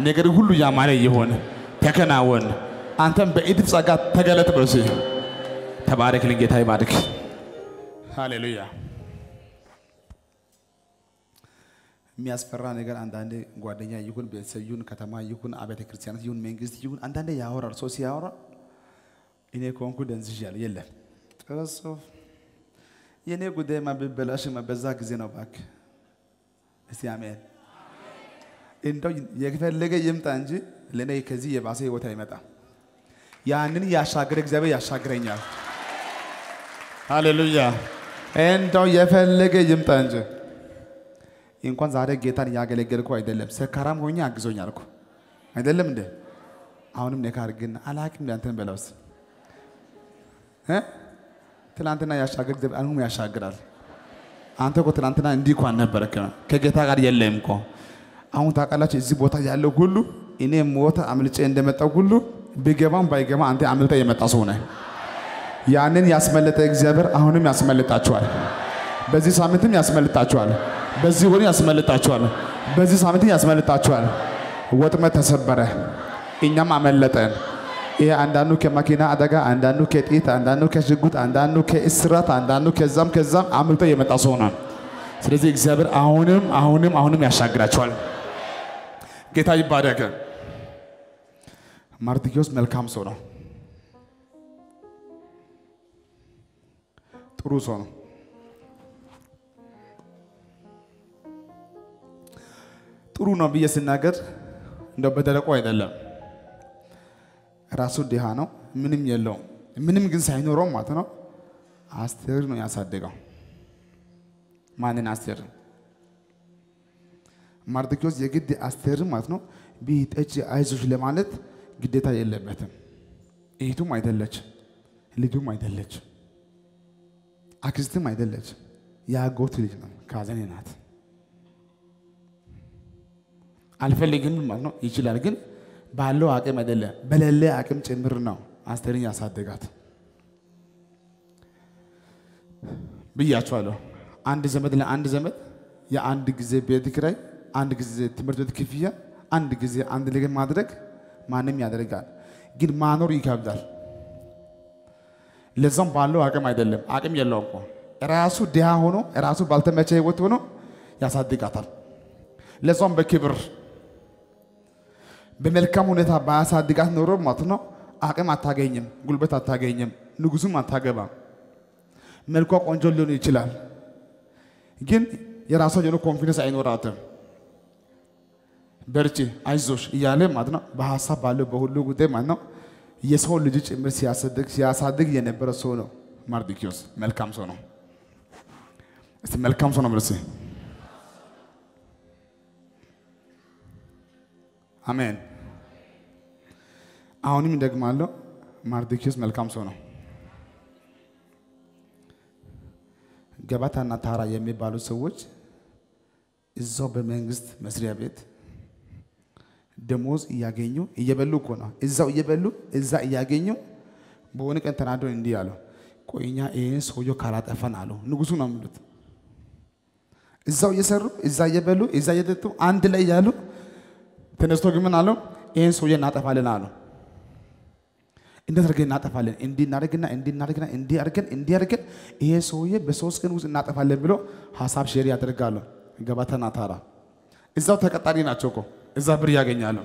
ነገር ሁሉ ያማረ ይሆን፣ ተከናወን። አንተም በኢድፍ ጸጋ ተገለጥ ብለሽ ተባረክልኝ። ጌታ ይባርክ። ሃሌሉያ። የሚያስፈራ ነገር አንዳንዴ ጓደኛ ይሁን ቤተሰብ ይሁን ከተማ ይሁን አብያተ ክርስቲያናት ይሁን መንግስት ይሁን አንዳንዴ ያወራል። ሰው ሲያወራ እኔ ከሆንኩ ደንዝዣለሁ። የለም ጥረሶ የእኔ ጉዳይ ማብበላሽ በዛ ጊዜ ነው። እባክህ እስቲ አሜን። እንደው የፈለገ ይምጣ እንጂ ለእኔ ከዚህ የባሰ ህይወት አይመጣም። ያንን ያሻገረ እግዚአብሔር ያሻግረኛል። ሃሌሉያ! እንደው የፈለገ ይምጣ እንጂ እንኳን ዛሬ ጌታን እያገለገልኩ አይደለም፣ ሰካራም ሆኜ አግዞኛል እኮ አይደለም እንዴ? አሁንም ነካ አድርግና አላቅም እንዳንተን በለውስ ትናንትና ያሻገር እግዚአብሔር አሁንም ያሻግራል። አንተ እኮ ትናንትና እንዲህ እኮ አልነበረክም፣ ከጌታ ጋር የለም እኮ። አሁን ታውቃላችሁ፣ እዚህ ቦታ ያለው ሁሉ እኔ ሞተ አምልጬ እንደመጣው ሁሉ ቢገባም ባይገባ አንተ አምልጠ የመጣ ሰው ነህ። ያንን ያስመለጠ እግዚአብሔር አሁንም ያስመልጣችኋል። በዚህ ሳምንትም ያስመልጣችኋል። በዚህ ወር ያስመልጣችኋል። በዚህ ሳምንትም ያስመልጣችኋል። ወጥመድ ተሰበረ፣ እኛም አመለጠን። ይሄ አንዳንዱ ከመኪና አደጋ፣ አንዳንዱ ከጥይት፣ አንዳንዱ ከሽጉጥ፣ አንዳንዱ ከእስራት፣ አንዳንዱ ከዛም ከዛም አምልጦ የመጣ ሰው ነው። ስለዚህ እግዚአብሔር አሁንም አሁንም አሁንም ያሻግራቸዋል። ጌታ ይባረክ። ማርድኪዮስ መልካም ሰው ነው፣ ጥሩ ሰው ነው። ጥሩ ነው ብዬ ስናገር እንደው በደረቁ አይደለም። ራሱ ድሃ ነው፣ ምንም የለውም። ምንም ግን ሳይኖረው ማለት ነው አስቴር ነው ያሳደገው። ማንን አስቴር? ማርዶክዮስ የግድ አስቴር ማለት ነው ቢጠጭ አይዞሽ ለማለት ግዴታ የለበትም። እህቱም አይደለች፣ ልጁም አይደለች፣ አክስትም አይደለች። የአጎቱ ልጅ ነው፣ ካዘኔ ናት። አልፈልግም ማለት ነው ይችላል፣ ግን ባለው አቅም አይደለም፣ በሌለ አቅም ጭምር ነው አስቴርን ያሳደጋት ብያቸዋለሁ። አንድ ዘመድ ለአንድ ዘመድ የአንድ ጊዜ ቤት ኪራይ፣ አንድ ጊዜ ትምህርት ቤት ክፍያ፣ አንድ ጊዜ አንድ ነገር ማድረግ ማንም ያደርጋል፣ ግን ማኖር ይከብዳል። ለዛም ባለው አቅም አይደለም፣ አቅም የለው እኮ ራሱ ድሃ ሆኖ ራሱ ባልተመቸ ህይወት ሆኖ ያሳድጋታል። ለዛም በክብር በመልካም ሁኔታ ባያሳድጋት ኖሮ ማለት ነው አቅም አታገኝም፣ ጉልበት አታገኝም፣ ንጉሱም አታገባም። መልኳ ቆንጆ ሊሆን ይችላል፣ ግን የራሷ የሆነ confidence አይኖራትም። በርቺ አይዞሽ እያለ ማለት ነው በሀሳብ ባለው በሁሉ ጉዳይ ማለት ነው የሰው ልጅ ጭምር ሲያሳድግ ሲያሳድግ የነበረ ሰው ነው ማርዶክዮስ። መልካም ሰው ነው። እስቲ መልካም ሰው ነው ብለስ አሜን። አሁንም እንደግማለሁ፣ ማርዶክዮስ መልካም ሰው ነው። ገባታና ታራ የሚባሉ ሰዎች እዛው በመንግስት መስሪያ ቤት ደሞዝ እያገኙ እየበሉ እኮ ነው። እዛው እየበሉ እዛ እያገኙ በሆነ ቀን ተናዶ እንዲህ አለው፣ ቆይ ይህን ሰውዬው ካላጠፈን አሉ። ንጉሱ ነው የሚሉት። እዛው እየሰሩ እዛ እየበሉ እዛ እየጠጡ አንድ ላይ እያሉ ተነስቶ ግን ምን አለው? ይህን ሰውዬ እናጠፋለን አሉ። እንዴት አድርገን እናጠፋለን? እንዲህ እናደርግና እንዲህ እናደርግና እንዲህ አድርገን እንዲህ አድርገን ይሄ ሰውዬ በሶስት ቀን ውስጥ እናጠፋለን ብሎ ሀሳብ share ያደርጋሉ። ገባታና ታራ እዛው ተቀጣሪ ናቸው እኮ እዛ ብር ያገኛሉ።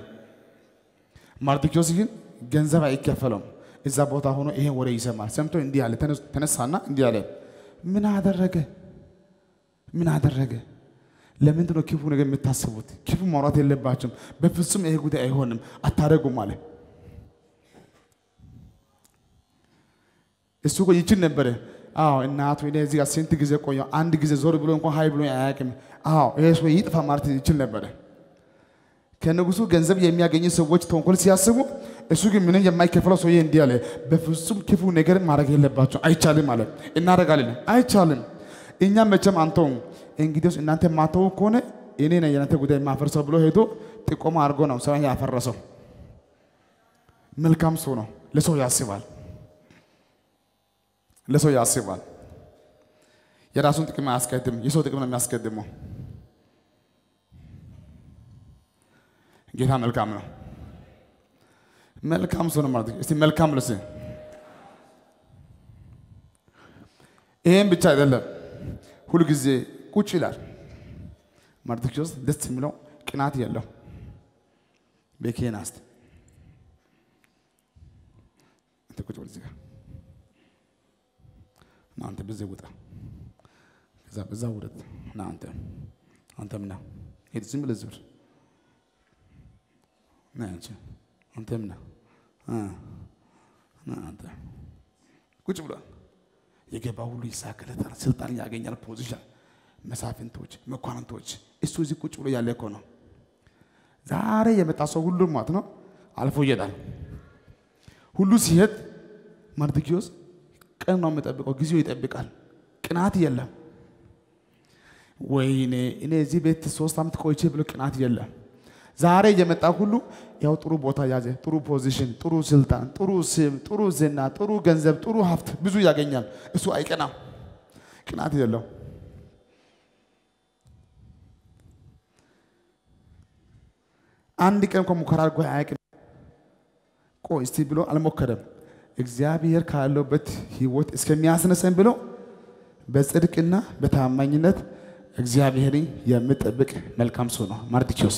ማርዶክዮስ ግን ገንዘብ አይከፈለውም። እዛ ቦታ ሆኖ ይሄን ወሬ ይሰማል። ሰምቶ እንዲህ አለ፣ ተነሳና እንዲህ አለ፣ ምን አደረገ? ምን አደረገ? ለምንድን ነው ክፉ ነገር የምታስቡት? ክፉ ማውራት የለባችሁም። በፍጹም ይሄ ጉዳይ አይሆንም፣ አታደርጉም አለ። እሱ እኮ ይችል ነበረ። አዎ እናቱ እዚህ ጋር ስንት ጊዜ ቆየሁ፣ አንድ ጊዜ ዞር ብሎ እንኳን ሀይ ብሎ አያውቅም። አዎ ይሄ ሰው ይጥፋ ማለት ይችል ነበረ። ከንጉሱ ገንዘብ የሚያገኙ ሰዎች ተንኮል ሲያስቡ፣ እሱ ግን ምንም የማይከፍለው ሰውዬ እንዲህ አለ፣ በፍጹም ክፉ ነገር ማድረግ የለባቸው አይቻልም አለ። እናደርጋለን፣ አይቻልም። እኛ መቼም አንተውም። እንግዲህ እናንተ ማተው ከሆነ እኔ ነኝ የናንተ ጉዳይ የማፈርሰው ብሎ ሄዶ ጥቆማ አድርጎ ነው ሰው ያፈረሰው። መልካም ሰው ነው። ለሰው ያስባል፣ ለሰው ያስባል። የራሱን ጥቅም አያስቀድም፣ የሰው ጥቅም ነው የሚያስቀድመው። ጌታ መልካም ነው። መልካም ሰው ነው ማለት እስቲ መልካም ልስ ይሄን ብቻ አይደለም፣ ሁሉ ጊዜ ቁጭ ይላል። ማርዶክዮስ ደስ የሚለው ቅናት የለው። ቤኬን አስት አንተ ቁጭ በል እዚህ ጋር። አንተ በዚህ ውጣ፣ ከዛ በዛ ውረድ፣ ና አንተ አንተም ና። ሄድ፣ ዝም ብለህ ዝም ና አንቺ አንተም ና አንተ። ቁጭ ብሏል። የገባ ሁሉ ይሳካለታል፣ ስልጣን ያገኛል፣ position፣ መሳፍንቶች፣ መኳንንቶች። እሱ እዚህ ቁጭ ብሎ ያለ እኮ ነው። ዛሬ የመጣ ሰው ሁሉ ማለት ነው አልፎ ይሄዳል። ሁሉ ሲሄድ መርዶክዮስ ቀን ነው የሚጠብቀው፣ ጊዜው ይጠብቃል። ቅናት የለም። ወይኔ እኔ እዚህ ቤት ሶስት ዓመት ቆይቼ ብሎ ቅናት የለም። ዛሬ የመጣ ሁሉ ያው ጥሩ ቦታ ያዘ፣ ጥሩ position፣ ጥሩ ስልጣን፣ ጥሩ ስም፣ ጥሩ ዝና፣ ጥሩ ገንዘብ፣ ጥሩ ሀብት ብዙ ያገኛል። እሱ አይቀናም፣ ቅናት የለው። አንድ ቀን እኮ ሙከራ አድርጎ አያውቅም። ቆይ እስቲ ብሎ አልሞከረም። እግዚአብሔር ካለበት ህይወት እስከሚያስነሰን ብሎ በጽድቅና በታማኝነት እግዚአብሔርን የምጠብቅ መልካም ሰው ነው መርዶክዮስ።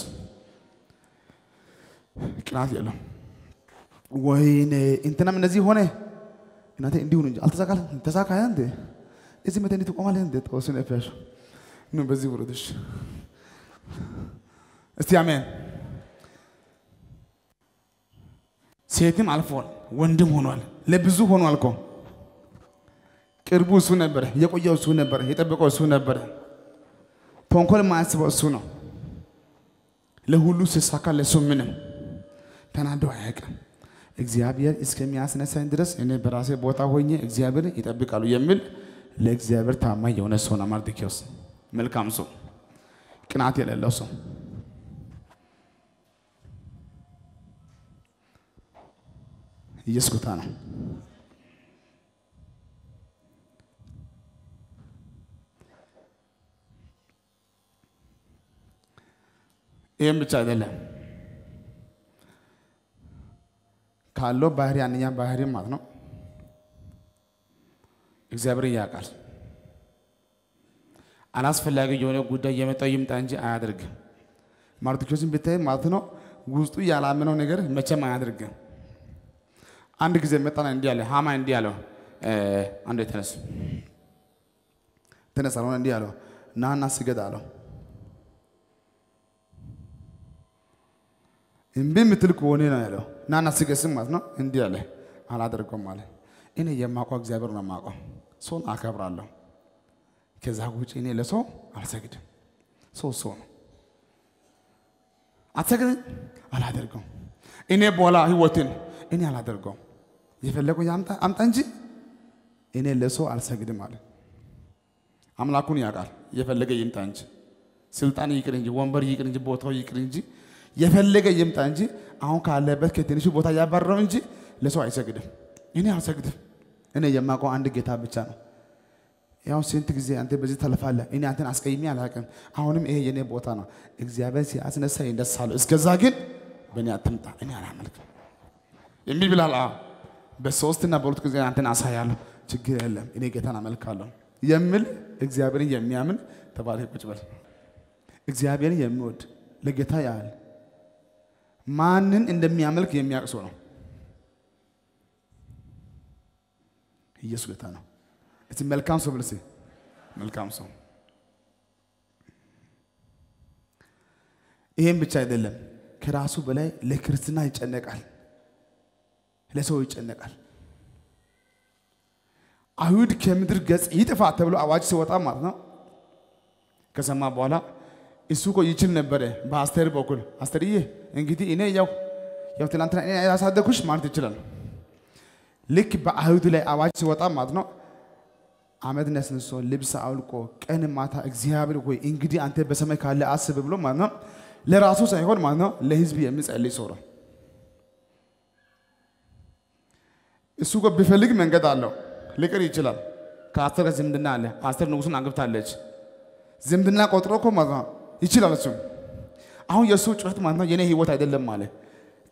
ቅናት የለም። ወይኔ እንትናም እነዚህ ሆነ እናንተ እንዲሁ ነው እንጂ ተሳካ እንዴ እዚህ መተህ እንዴት ትቆማለህ እንዴ ያፊያሽ ነው በዚህ ውረድሽ እስቲ አሜን። ሴትም አልፏል፣ ወንድም ሆኗል፣ ለብዙ ሆኗል እኮ ቅርቡ እሱ ነበረ፣ የቆየው እሱ ነበረ፣ የጠበቀው እሱ ነበረ። ተንኮል ማያስበው እሱ ነው። ለሁሉ ሲሳካ ለሱ ምንም ተናዶ አያውቅም። እግዚአብሔር እስከሚያስነሳኝ ድረስ እኔ በራሴ ቦታ ሆኜ እግዚአብሔር ይጠብቃሉ የሚል ለእግዚአብሔር ታማኝ የሆነ ሰው ነው መልካም ሰው፣ ቅናት የሌለው ሰው ኢየሱስ ጌታ ነው። ይህም ብቻ አይደለም ካለው ባህሪ አንደኛ ባህሪ ማለት ነው እግዚአብሔር ያውቃል። አላስፈላጊ የሆነ ጉዳይ የመጣው ይምጣ እንጂ አያደርግም። መርዶክዮስን ብታይ ማለት ነው ውስጡ ያላመነው ነገር መቼም አያደርግም። አንድ ጊዜ መጣና እንዲህ አለ፣ ሃማ እንዲህ አለው፣ አንዱ ተነስ ተነስ አለው፣ እንዲህ አለው፣ ናና ስገድ አለው። እምቢ የምትል ከሆነ ነው ያለው፣ ናና ስገድ ስም ነው። እንዲህ አለ፣ አላደርገውም አለ። እኔ የማውቀው እግዚአብሔር ነው የማውቀው፣ ሰውን አከብራለሁ። ከዛ ውጭ እኔ ለሰው አልሰግድም። ሰው ሰው ነው። አትሰግድም? አላደርገውም። እኔ በኋላ ህይወትን እኔ አላደርገውም። የፈለገው አምጣ እንጂ እኔ ለሰው አልሰግድም አለ። አምላኩን ያውቃል። የፈለገ ይምጣ እንጂ ስልጣን ይቅር እንጂ ወንበር ይቅር እንጂ ቦታው ይቅር እንጂ የፈለገ ይምጣ እንጂ አሁን ካለበት ከትንሹ ቦታ ያባረረው እንጂ ለሰው አይሰግድም። እኔ አልሰግድም። እኔ የማውቀው አንድ ጌታ ብቻ ነው። ያው ስንት ጊዜ አንተ በዚህ ተለፋለህ። እኔ አንተን አስቀይሜ አላውቅም። አሁንም ይሄ የኔ ቦታ ነው። እግዚአብሔር ሲያስነሳ ይነሳለሁ። እስከዛ ግን በእኔ አትምጣ። እኔ አላመልክም የሚል ብላል። በሶስትና በሁለት ጊዜ አንተን አሳያለሁ። ችግር የለም እኔ ጌታን አመልካለሁ የሚል እግዚአብሔርን የሚያምን ተባረክ ቁጭ በል። እግዚአብሔርን የሚወድ ለጌታ ያህል ማንን እንደሚያመልክ የሚያውቅ ሰው ነው። ኢየሱስ ጌታ ነው። እስቲ መልካም ሰው ብለህ መልካም ሰው። ይሄም ብቻ አይደለም፣ ከራሱ በላይ ለክርስትና ይጨነቃል፣ ለሰው ይጨነቃል። አይሁድ ከምድር ገጽ ይጥፋ ተብሎ አዋጅ ሲወጣ ማለት ነው ከሰማ በኋላ እሱ እኮ ይችል ነበረ በአስቴር በኩል አስቴርዬ እንግዲህ እኔ ያው ያው ትናንትና እኔ ያሳደግኩሽ ማለት ይችላል። ልክ በአይሁድ ላይ አዋጅ ሲወጣ ማለት ነው አመድ ነስንሶ ልብስ አውልቆ ቀን ማታ እግዚአብሔር ሆይ እንግዲህ አንተ በሰማይ ካለ አስብ ብሎ ማለት ነው ለራሱ ሳይሆን ማለት ነው ለህዝብ የሚጸልይ ሰው ነው። እሱ እኮ ቢፈልግ መንገድ አለው ሊቅር ይችላል። ከአስቴር ጋር ዝምድና አለ። አስቴር ንጉሱን አግብታለች። ዝምድና ቆጥሮ እኮ ማለት ነው ይችላል። እሱም አሁን የእሱ ጩኸት ማለት ነው የኔ ህይወት አይደለም አለ።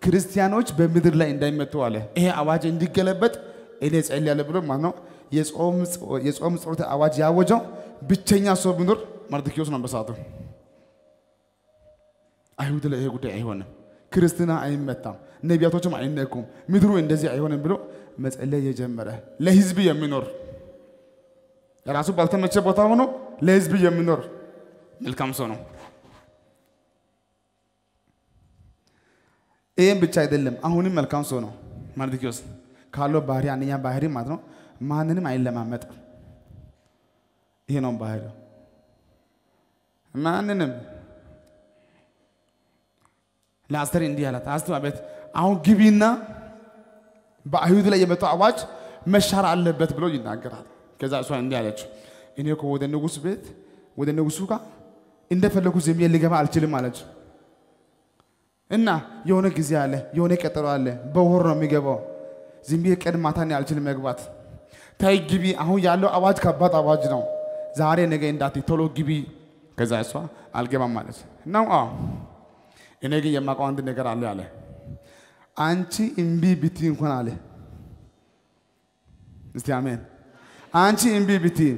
ክርስቲያኖች በምድር ላይ እንዳይመቱ አለ። ይሄ አዋጅ እንዲገለበጥ እኔ ጸልያለሁ ብሎ ማለት ነው የጾም ጸሎት አዋጅ ያወጀው ብቸኛ ሰው ቢኖር መርዶክዮስ ነው በሰዓቱ። አይሁድ ላይ ይሄ ጉዳይ አይሆንም፣ ክርስትና አይመታም፣ ነቢያቶችም አይነኩም፣ ምድሩ እንደዚህ አይሆንም ብሎ መጸለይ የጀመረ ለህዝብ የሚኖር ራሱ ባልተመቸ ቦታ ሆኖ ለህዝብ የሚኖር መልካም ሰው ነው። ይህም ብቻ አይደለም፣ አሁንም መልካም ሰው ነው መርዶክዮስ። ካለው ባህሪ አንደኛ ባህሪ ማለት ነው ማንንም አይለማመጥም። ይሄ ነው ባህሪው። ማንንም ለአስተር እንዲህ አላት፣ አስቱ አቤት፣ አሁን ግቢና በአይሁድ ላይ የመጣው አዋጅ መሻር አለበት ብሎ ይናገራል። ከዛ እሷ እንዲህ አለችው፣ እኔ እኮ ወደ ንጉሥ ቤት ወደ ንጉሱ ጋር እንደፈለጉ ዝም ልገባ አልችልም አለች። እና የሆነ ጊዜ አለ፣ የሆነ ቀጠሮ አለ፣ በወር ነው የሚገባው። ዝም ብዬ ቀን ማታ እኔ አልችልም መግባት። ታይ ግቢ፣ አሁን ያለው አዋጅ ከባድ አዋጅ ነው። ዛሬ ነገ እንዳትይ ቶሎ ግቢ። ከዛ እሷ አልገባም ማለት ነው። እኔ ግን የማውቀው አንድ ነገር አለ አለ አንቺ እምቢ ብትይ እንኳን አለ እስቲ አሜን። አንቺ እምቢ ብትይ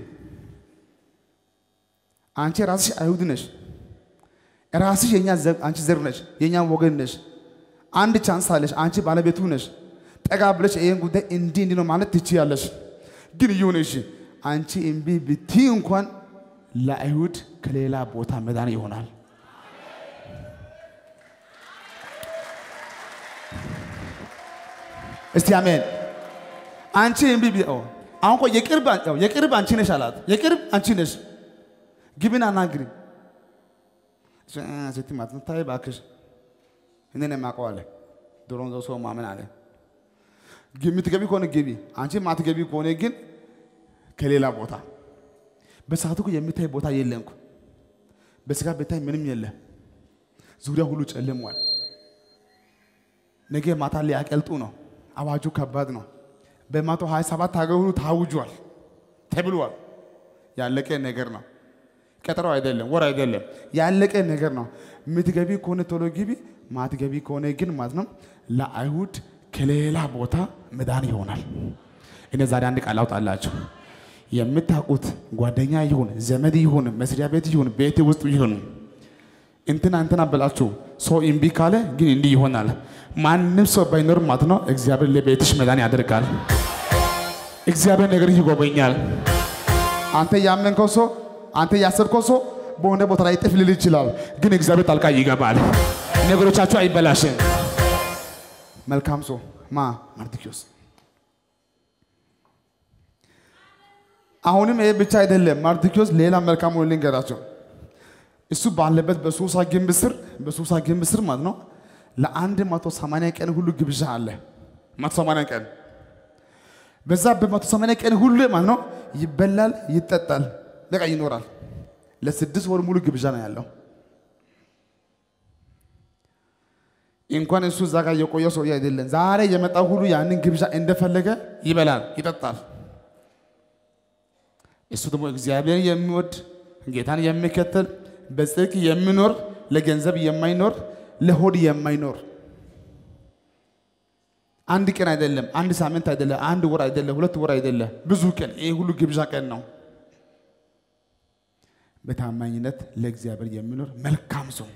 አንቺ ራስሽ አይሁድ ነሽ፣ ራስሽ የኛ አንቺ ዘር ነሽ፣ የኛ ወገን ነሽ። አንድ chance አለሽ፣ አንቺ ባለቤቱ ነሽ። ጠጋ ብለሽ ይሄን ጉዳይ እንዲህ እንዲህ ነው ማለት ትችያለሽ። ግን ይሁን እሺ፣ አንቺ እምቢ ብትይ እንኳን ለአይሁድ ከሌላ ቦታ መዳን ይሆናል። እስቲ አሜን። አንቺ እምቢ ቢ አሁን እኮ የቅርብ የቅርብ አንቺ ነሽ አላት። የቅርብ አንቺ ነሽ፣ ግቢን አናግሪ ሴት ማለት ታይ እባክሽ እኔ ነው የማውቀው አለ። ድሮም ሰው ማመን አለ። የምትገቢ ከሆነ ግቢ፣ አንቺ ማትገቢ ከሆነ ግን ከሌላ ቦታ በሰዓቱ የሚታይ ቦታ የለም በስጋ ቤታይ ምንም የለም። ዙሪያ ሁሉ ጨልሟል። ነገ ማታ ሊያቀልጡ ነው። አዋጁ ከባድ ነው። በመቶ ሀያ ሰባት ሀገር ሁሉ ታውጇል ተብሏል። ያለቀ ነገር ነው። ቀጠሮ አይደለም፣ ወር አይደለም፣ ያለቀ ነገር ነው። የምትገቢ ከሆነ ቶሎ ግቢ፣ ማትገቢ ከሆነ ግን ማለት ነው ለአይሁድ ከሌላ ቦታ መዳን ይሆናል። እኔ ዛሬ አንድ ቃል አውጣላችሁ። የምታውቁት ጓደኛ ይሁን ዘመድ ይሁን መስሪያ ቤት ይሁን ቤት ውስጥ ይሁን እንትና እንትና ብላችሁ ሰው እምቢ ካለ ግን እንዲህ ይሆናል። ማንም ሰው ባይኖር ማለት ነው እግዚአብሔር ለቤትሽ መዳን ያደርጋል። እግዚአብሔር ነገር ይጎበኛል። አንተ ያመንከው ሰው አንተ ያሰብከው ሰው በሆነ ቦታ ላይ ጥፍ ሊል ይችላል፣ ግን እግዚአብሔር ጣልቃ ይገባል። ነገሮቻችሁ አይበላሽም። መልካም ሰው ማ መርዶክዮስ። አሁንም ይሄ ብቻ አይደለም። መርዶክዮስ ሌላ መልካም ልንገራቸው። እሱ ባለበት በሱሳ ግንብ ስር በሱሳ ግንብ ስር ማለት ነው ለአንድ መቶ ሰማንያ ቀን ሁሉ ግብዣ አለ። መቶ ሰማንያ ቀን በዛ በመቶ ሰማንያ ቀን ሁሉ ማለት ነው ይበላል፣ ይጠጣል፣ በቃ ይኖራል። ለስድስት ወር ሙሉ ግብዣ ነው ያለው። እንኳን እሱ እዛ ጋር የቆየው ሰውዬ አይደለም። ዛሬ የመጣው ሁሉ ያንን ግብዣ እንደፈለገ ይበላል፣ ይጠጣል። እሱ ደግሞ እግዚአብሔር የሚወድ ጌታን የሚከተል በጽድቅ የሚኖር ለገንዘብ የማይኖር ለሆድ የማይኖር አንድ ቀን አይደለም፣ አንድ ሳምንት አይደለም፣ አንድ ወር አይደለም፣ ሁለት ወር አይደለም፣ ብዙ ቀን። ይህ ሁሉ ግብዣ ቀን ነው። በታማኝነት ለእግዚአብሔር የሚኖር መልካም ሰው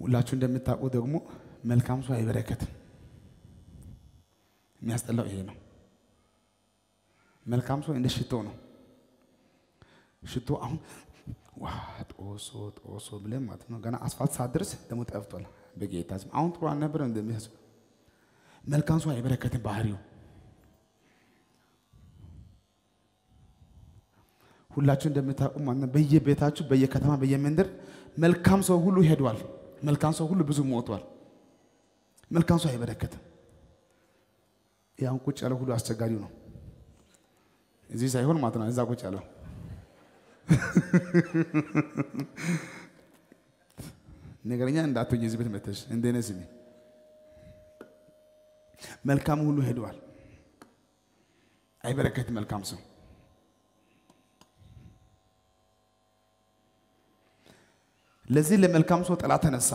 ሁላችሁ እንደምታውቁ ደግሞ መልካም ሰው አይበረከትም። የሚያስጠላው ይሄ ነው። መልካም ሰው እንደ ሽቶ ነው። ሽቶ አሁን ዋ ጦሶ ጦሶ ብለን ማለት ነው። ገና አስፋልት ሳትደርስ ደግሞ ጠፍቷል። በጌታ ስም አሁን ጥሩ አልነበረም እንደሚያስብ መልካም ሰው አይበረከትም ባህሪው። ሁላችሁ እንደምታውቁ ማለት ነው በየቤታችሁ በየከተማ በየመንደር መልካም ሰው ሁሉ ሄዷል። መልካም ሰው ሁሉ ብዙ ሞቷል። መልካም ሰው አይበረከትም። ያሁን ቁጭ ያለው ሁሉ አስቸጋሪው ነው። እዚህ ሳይሆን ማለት ነው እዛ ቁጭ ያለው ነገረኛ እንዳትሆኝ እዚህ ቤት መተሽ እንደኔ ስሚ። መልካም ሁሉ ሄደዋል። አይበረከት መልካም ሰው ለዚህ ለመልካም ሰው ጠላት ተነሳ።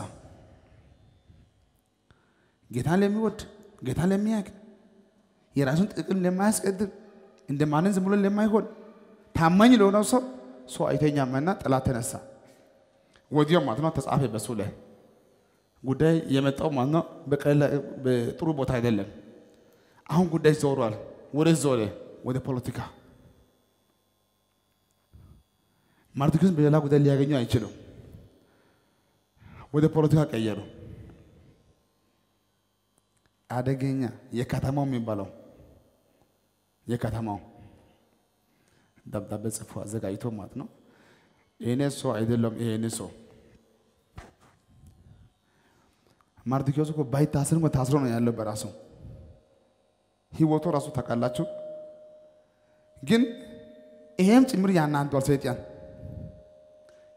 ጌታን ለሚወድ ጌታን ለሚያውቅ የራሱን ጥቅም ለማያስቀድም እንደ ማንን ዝም ብሎ ለማይሆን ታማኝ ለሆነው ሰው ሰው አይተኛምና ጠላት ተነሳ። ወዲያው ማለት ነው ተጻፈ በሱ ላይ ጉዳይ የመጣው ማለት ነው በጥሩ ቦታ አይደለም። አሁን ጉዳይ ዞሯል። ወደ ዞረ ወደ ፖለቲካ መርዶክዮስን በሌላ ጉዳይ ሊያገኙ አይችሉም። ወደ ፖለቲካ ቀየሩ። አደገኛ የከተማው የሚባለው የከተማው ደብዳቤ ጽፎ አዘጋጅቶ ማለት ነው። ይሄኔ ሰው አይደለም፣ ይሄኔ ሰው ማርዶክዮስ እኮ ባይታስር ታስሮ ነው ያለው በራሱ ህይወቱ ራሱ ታውቃላችሁ። ግን ይሄም ጭምር ያናንቷል ሰይጣን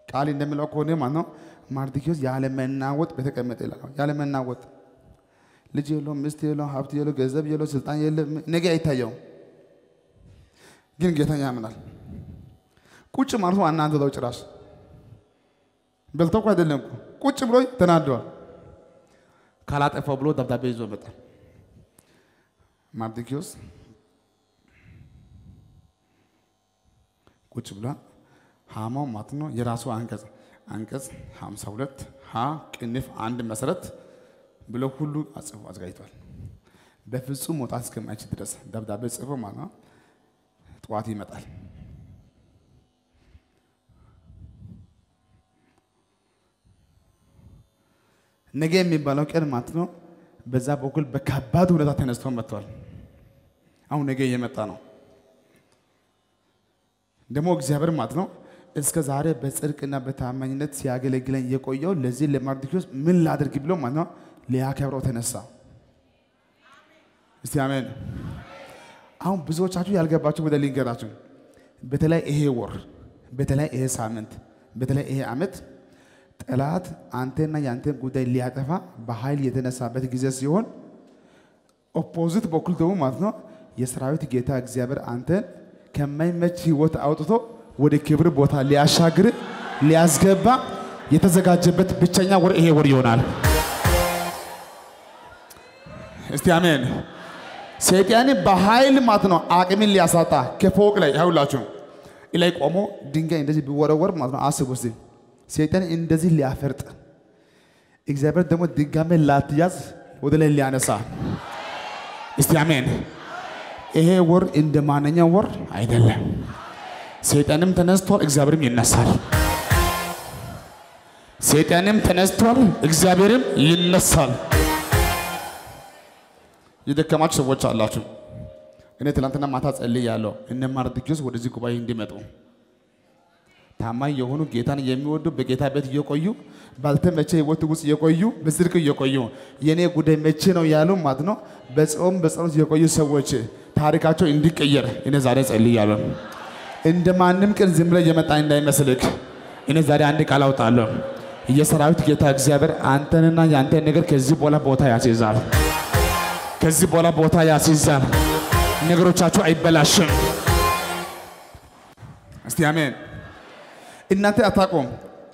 ቃል እንደሚለው ከሆነ ማለት ነው ማርዶክዮስ ያለመናወጥ በተቀመጠ ይላል። ያለመናወጥ ልጅ የለውም፣ ሚስት የለውም፣ ሀብት የለውም፣ ገንዘብ የለውም፣ ስልጣን የለም፣ ነገ አይታየውም። ግን ጌታን ያምናል። ቁጭ ማለት ነው አናንተው ጭራሽ በልተው እኮ አይደለም እኮ ቁጭ ብሎ ተናደዋል። ካላጠፋው ብሎ ደብዳቤ ይዞ መጣ። ማርዶክዮስ ቁጭ ብሏል። ሃማው ማለት ነው የራሱ አንቀጽ አንቀጽ 52 ሀ ቅንፍ አንድ መሰረት ብሎ ሁሉ አጽፎ አዘጋጅቷል። በፍጹም መውጣት እስከማይችል ድረስ ደብዳቤ ጽፎ ማለት ነው ጠዋት ይመጣል። ነገ የሚባለው ቀን ማለት ነው በዛ በኩል በከባድ ሁኔታ ተነስቶ መጥቷል። አሁን ነገ እየመጣ ነው። ደግሞ እግዚአብሔር ማለት ነው እስከ ዛሬ በጽድቅና በታማኝነት ሲያገለግለን የቆየው ለዚህ ለማርዶክዮስ ምን ላድርግ ብሎ ማለት ነው ሊያከብረው ተነሳ። እስቲ አሜን። አሁን ብዙዎቻችሁ ያልገባችሁ ወደ ልንገራችሁ። በተለይ ይሄ ወር፣ በተለይ ይሄ ሳምንት፣ በተለይ ይሄ ዓመት ጠላት አንተና የአንተን ጉዳይ ሊያጠፋ በኃይል የተነሳበት ጊዜ ሲሆን ኦፖዚት በኩል ደግሞ ማለት ነው የሰራዊት ጌታ እግዚአብሔር አንተን ከማይመች ህይወት አውጥቶ ወደ ክብር ቦታ ሊያሻግር ሊያስገባ የተዘጋጀበት ብቸኛ ወር ይሄ ወር ይሆናል። እስቲ አሜን። ሰይጣን በኃይል ማለት ነው አቅምን ሊያሳጣ ከፎቅ ላይ ያውላችሁ ላይ ቆሞ ድንጋይ እንደዚህ ቢወረወር ማለት ነው አስቡ እስቲ ሰይጣን እንደዚህ ሊያፈርጥ እግዚአብሔር ደግሞ ድጋሜ ላትያዝ ወደ ላይ ሊያነሳ እስቲ አሜን። ይሄ ወር እንደ ማንኛው ወር አይደለም። ሰይጣንም ተነስቷል፣ እግዚአብሔርም ይነሳል። ሰይጣንም ተነስቷል፣ እግዚአብሔርም ይነሳል። የደከማችሁ ሰዎች አላችሁ። እኔ ትናንትና ማታ ጸልያለሁ እነ ማርዶክዮስ ወደዚህ ጉባኤ እንዲመጡ ታማኝ የሆኑ ጌታን የሚወዱ በጌታ ቤት እየቆዩ ባልተመቸ ህይወት ውስጥ እየቆዩ በጽድቅ እየቆዩ የኔ ጉዳይ መቼ ነው ያሉ ማለት ነው በጾም በጸሎት የቆዩ ሰዎች ታሪካቸው እንዲቀየር እኔ ዛሬ ጸልያለሁ። እንደ ማንም ቀን ዝም ብለህ እየመጣ እንዳይመስልክ እኔ ዛሬ አንድ ቃል አውጣለሁ። የሰራዊት ጌታ እግዚአብሔር አንተንና የአንተን ነገር ከዚህ በኋላ ቦታ ያስይዛል። ከዚህ በኋላ ቦታ ያስይዛል። ነገሮቻችሁ አይበላሽም። እስቲ አሜን። እናንተ አታውቁም።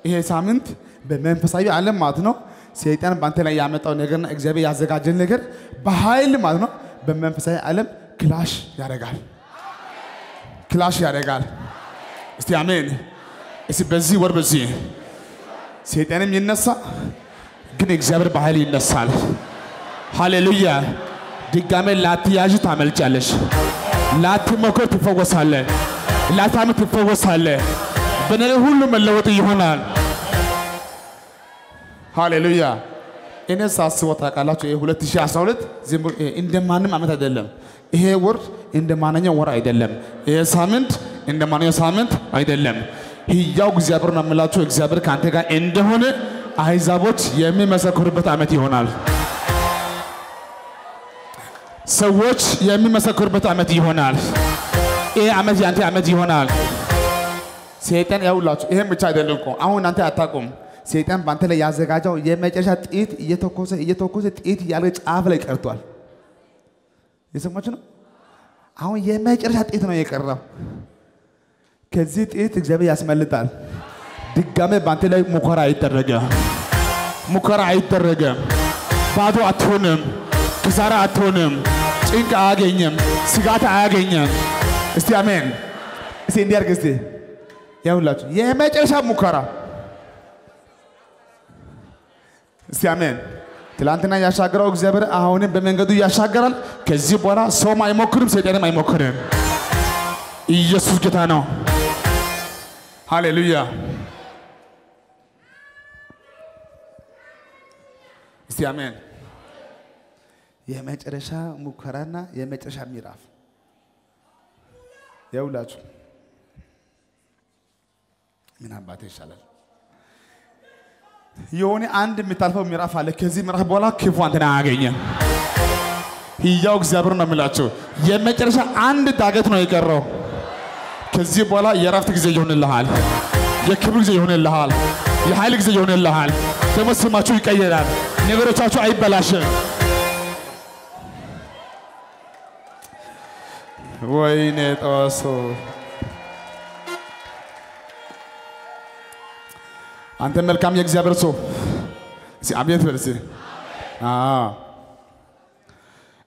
ይሄ ሳምንት በመንፈሳዊ ዓለም ማለት ነው ሰይጣን በአንተ ላይ ያመጣው ነገርና እግዚአብሔር ያዘጋጀን ነገር በኃይል ማለት ነው በመንፈሳዊ ዓለም ክላሽ ያደርጋል፣ ክላሽ ያደርጋል። እስቲ አሜን። እስቲ በዚህ ወር በዚህ ሰይጣንም ይነሳ፣ ግን እግዚአብሔር በኃይል ይነሳል። ሃሌሉያ። ድጋሜ ላትያዥ ታመልጫለሽ፣ ላትሞክር ትፈወሳለ፣ ላታም ትፈወሳለ። በነገር ሁሉ መለወጥ ይሆናል። ሃሌሉያ። እኔ ሳስበው ታውቃላችሁ፣ ይሄ 2012 ዝም ብሎ እንደ ማንም ዓመት አይደለም። ይሄ ወር እንደ ማንኛው ወር አይደለም። ይሄ ሳምንት እንደ ማንኛው ሳምንት አይደለም። ሕያው እግዚአብሔር ነው የምላችሁ፣ እግዚአብሔር ከአንተ ጋር እንደሆነ አሕዛቦች የሚመሰክሩበት ዓመት ይሆናል። ሰዎች የሚመሰክሩበት ዓመት ይሆናል። ይሄ ዓመት የአንተ ዓመት ይሆናል። ሰይጣን ያውላችሁ ይሄን ብቻ አይደለም እኮ አሁን እናንተ አታውቁም። ሰይጣን በአንተ ላይ ያዘጋጀው የመጨረሻ ጥይት እየተኮሰ እየተኮሰ ጥይት ያለ ጫፍ ላይ ቀርቷል። የሰማችሁ ነው። አሁን የመጨረሻ ጥይት ነው የቀረው። ከዚህ ጥይት እግዚአብሔር ያስመልጣል። ድጋሜ በአንተ ላይ ሙከራ አይደረገም። ሙከራ አይደረገም። ባዶ አትሆንም። ክሳራ አትሆንም። ጭንቅ አያገኝም። ስጋት አያገኝም። እስቲ አሜን። እስቲ እንዲያርግ እስቲ ያሁላችሁ የመጨረሻ ሙከራ እስቲ አሜን። ትላንትና ያሻገረው እግዚአብሔር አሁንም በመንገዱ ያሻገራል። ከዚህ በኋላ ሰውም አይሞክርም፣ ሰይጣንም አይሞክርም። ኢየሱስ ጌታ ነው። ሃሌሉያ። እስቲ አሜን። የመጨረሻ ሙከራና የመጨረሻ ምዕራፍ የውላችሁ ምን አባቴ ይሻላል። የሆነ አንድ የምታልፈው ምዕራፍ አለ። ከዚህ ምዕራፍ በኋላ ክፉ አንተን አያገኘም። ሕያው እግዚአብሔር ነው የሚላቸው። የመጨረሻ አንድ ዳገት ነው የቀረው። ከዚህ በኋላ የእረፍት ጊዜ ይሆንልሃል። የክብር ጊዜ ይሆንልሃል። የኃይል ጊዜ ይሆንልሃል። ደግሞ ስማችሁ ይቀየራል። ነገሮቻችሁ አይበላሽም። ወይኔ ጠዋሶ አንተ መልካም የእግዚአብሔር ሰው እስኪ አቤት በል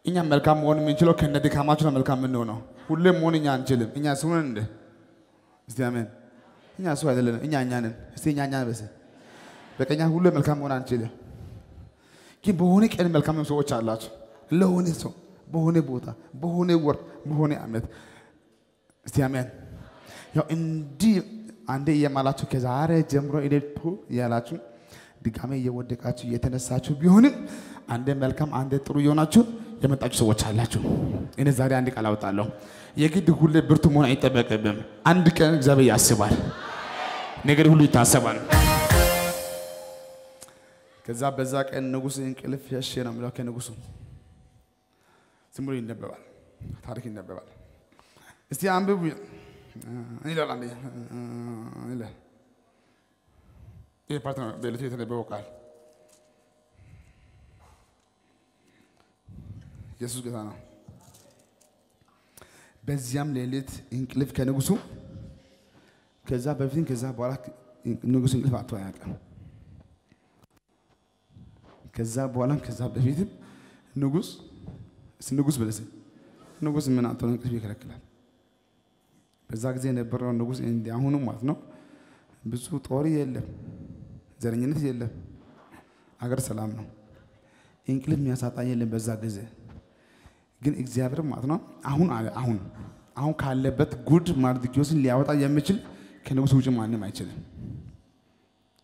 እኛ መልካም መሆን የምንችለው ከነ ድካማችሁ ነው መልካም የምንሆነው። ሁሌም መሆን እኛ አንችልም። እኛ ስሆን እንደ እስቲ አሜን። እኛ ሰው አይደለም፣ እኛ እኛ ነን። እስቲ እኛ እኛ በስ በቀኛ ሁሌ መልካም መሆን አንችልም። ግን በሆነ ቀን መልካም ሰዎች አላቸው። ለሆነ ሰው በሆነ ቦታ በሆነ ወር በሆነ ዓመት እስቲ አሜን። ያው እንዲህ አንዴ እየማላችሁ ከዛሬ ጀምሮ ኢዴቱ እያላችሁ ድጋሜ እየወደቃችሁ እየተነሳችሁ ቢሆንም አንዴ መልካም አንዴ ጥሩ እየሆናችሁ የመጣችሁ ሰዎች አላችሁ። እኔ ዛሬ አንድ ቃል አወጣለሁ። የግድ ሁሌ ብርቱ መሆን አይጠበቅብም። አንድ ቀን እግዚአብሔር ያስባል፣ ነገር ሁሉ ይታሰባል። ከዛ በዛ ቀን ንጉሥ እንቅልፍ ሸሼ ነው የሚለው ከንጉሱ ዝም ብሎ ይነበባል፣ ታሪክ ይነበባል። እስቲ አንብቡ ይላል ይላል። ይህ part ነው በዕለቱ የተነበበው ቃል። ኢየሱስ ጌታ ነው። በዚያም ሌሊት እንቅልፍ ከንጉሱ ከዛ በፊትም ከዛ በኋላ ንጉሱ እንቅልፍ አጥቶ አያውቅም። ከዛ በኋላም ከዛ በፊትም ንጉስ ንጉስ በለስ ንጉስ ምን አጥቶ ነው እንቅልፍ ይከለክላል? በዛ ጊዜ የነበረው ንጉስ አሁኑ ማለት ነው። ብዙ ጦር የለም፣ ዘረኝነት የለም፣ አገር ሰላም ነው። እንቅልፍ የሚያሳጣ የለም በዛ ጊዜ ግን እግዚአብሔር ማለት ነው አሁን አሁን አሁን ካለበት ጉድ ማርድኪዮስን ሊያወጣ የሚችል ከንጉሥ ውጭ ማንም አይችልም።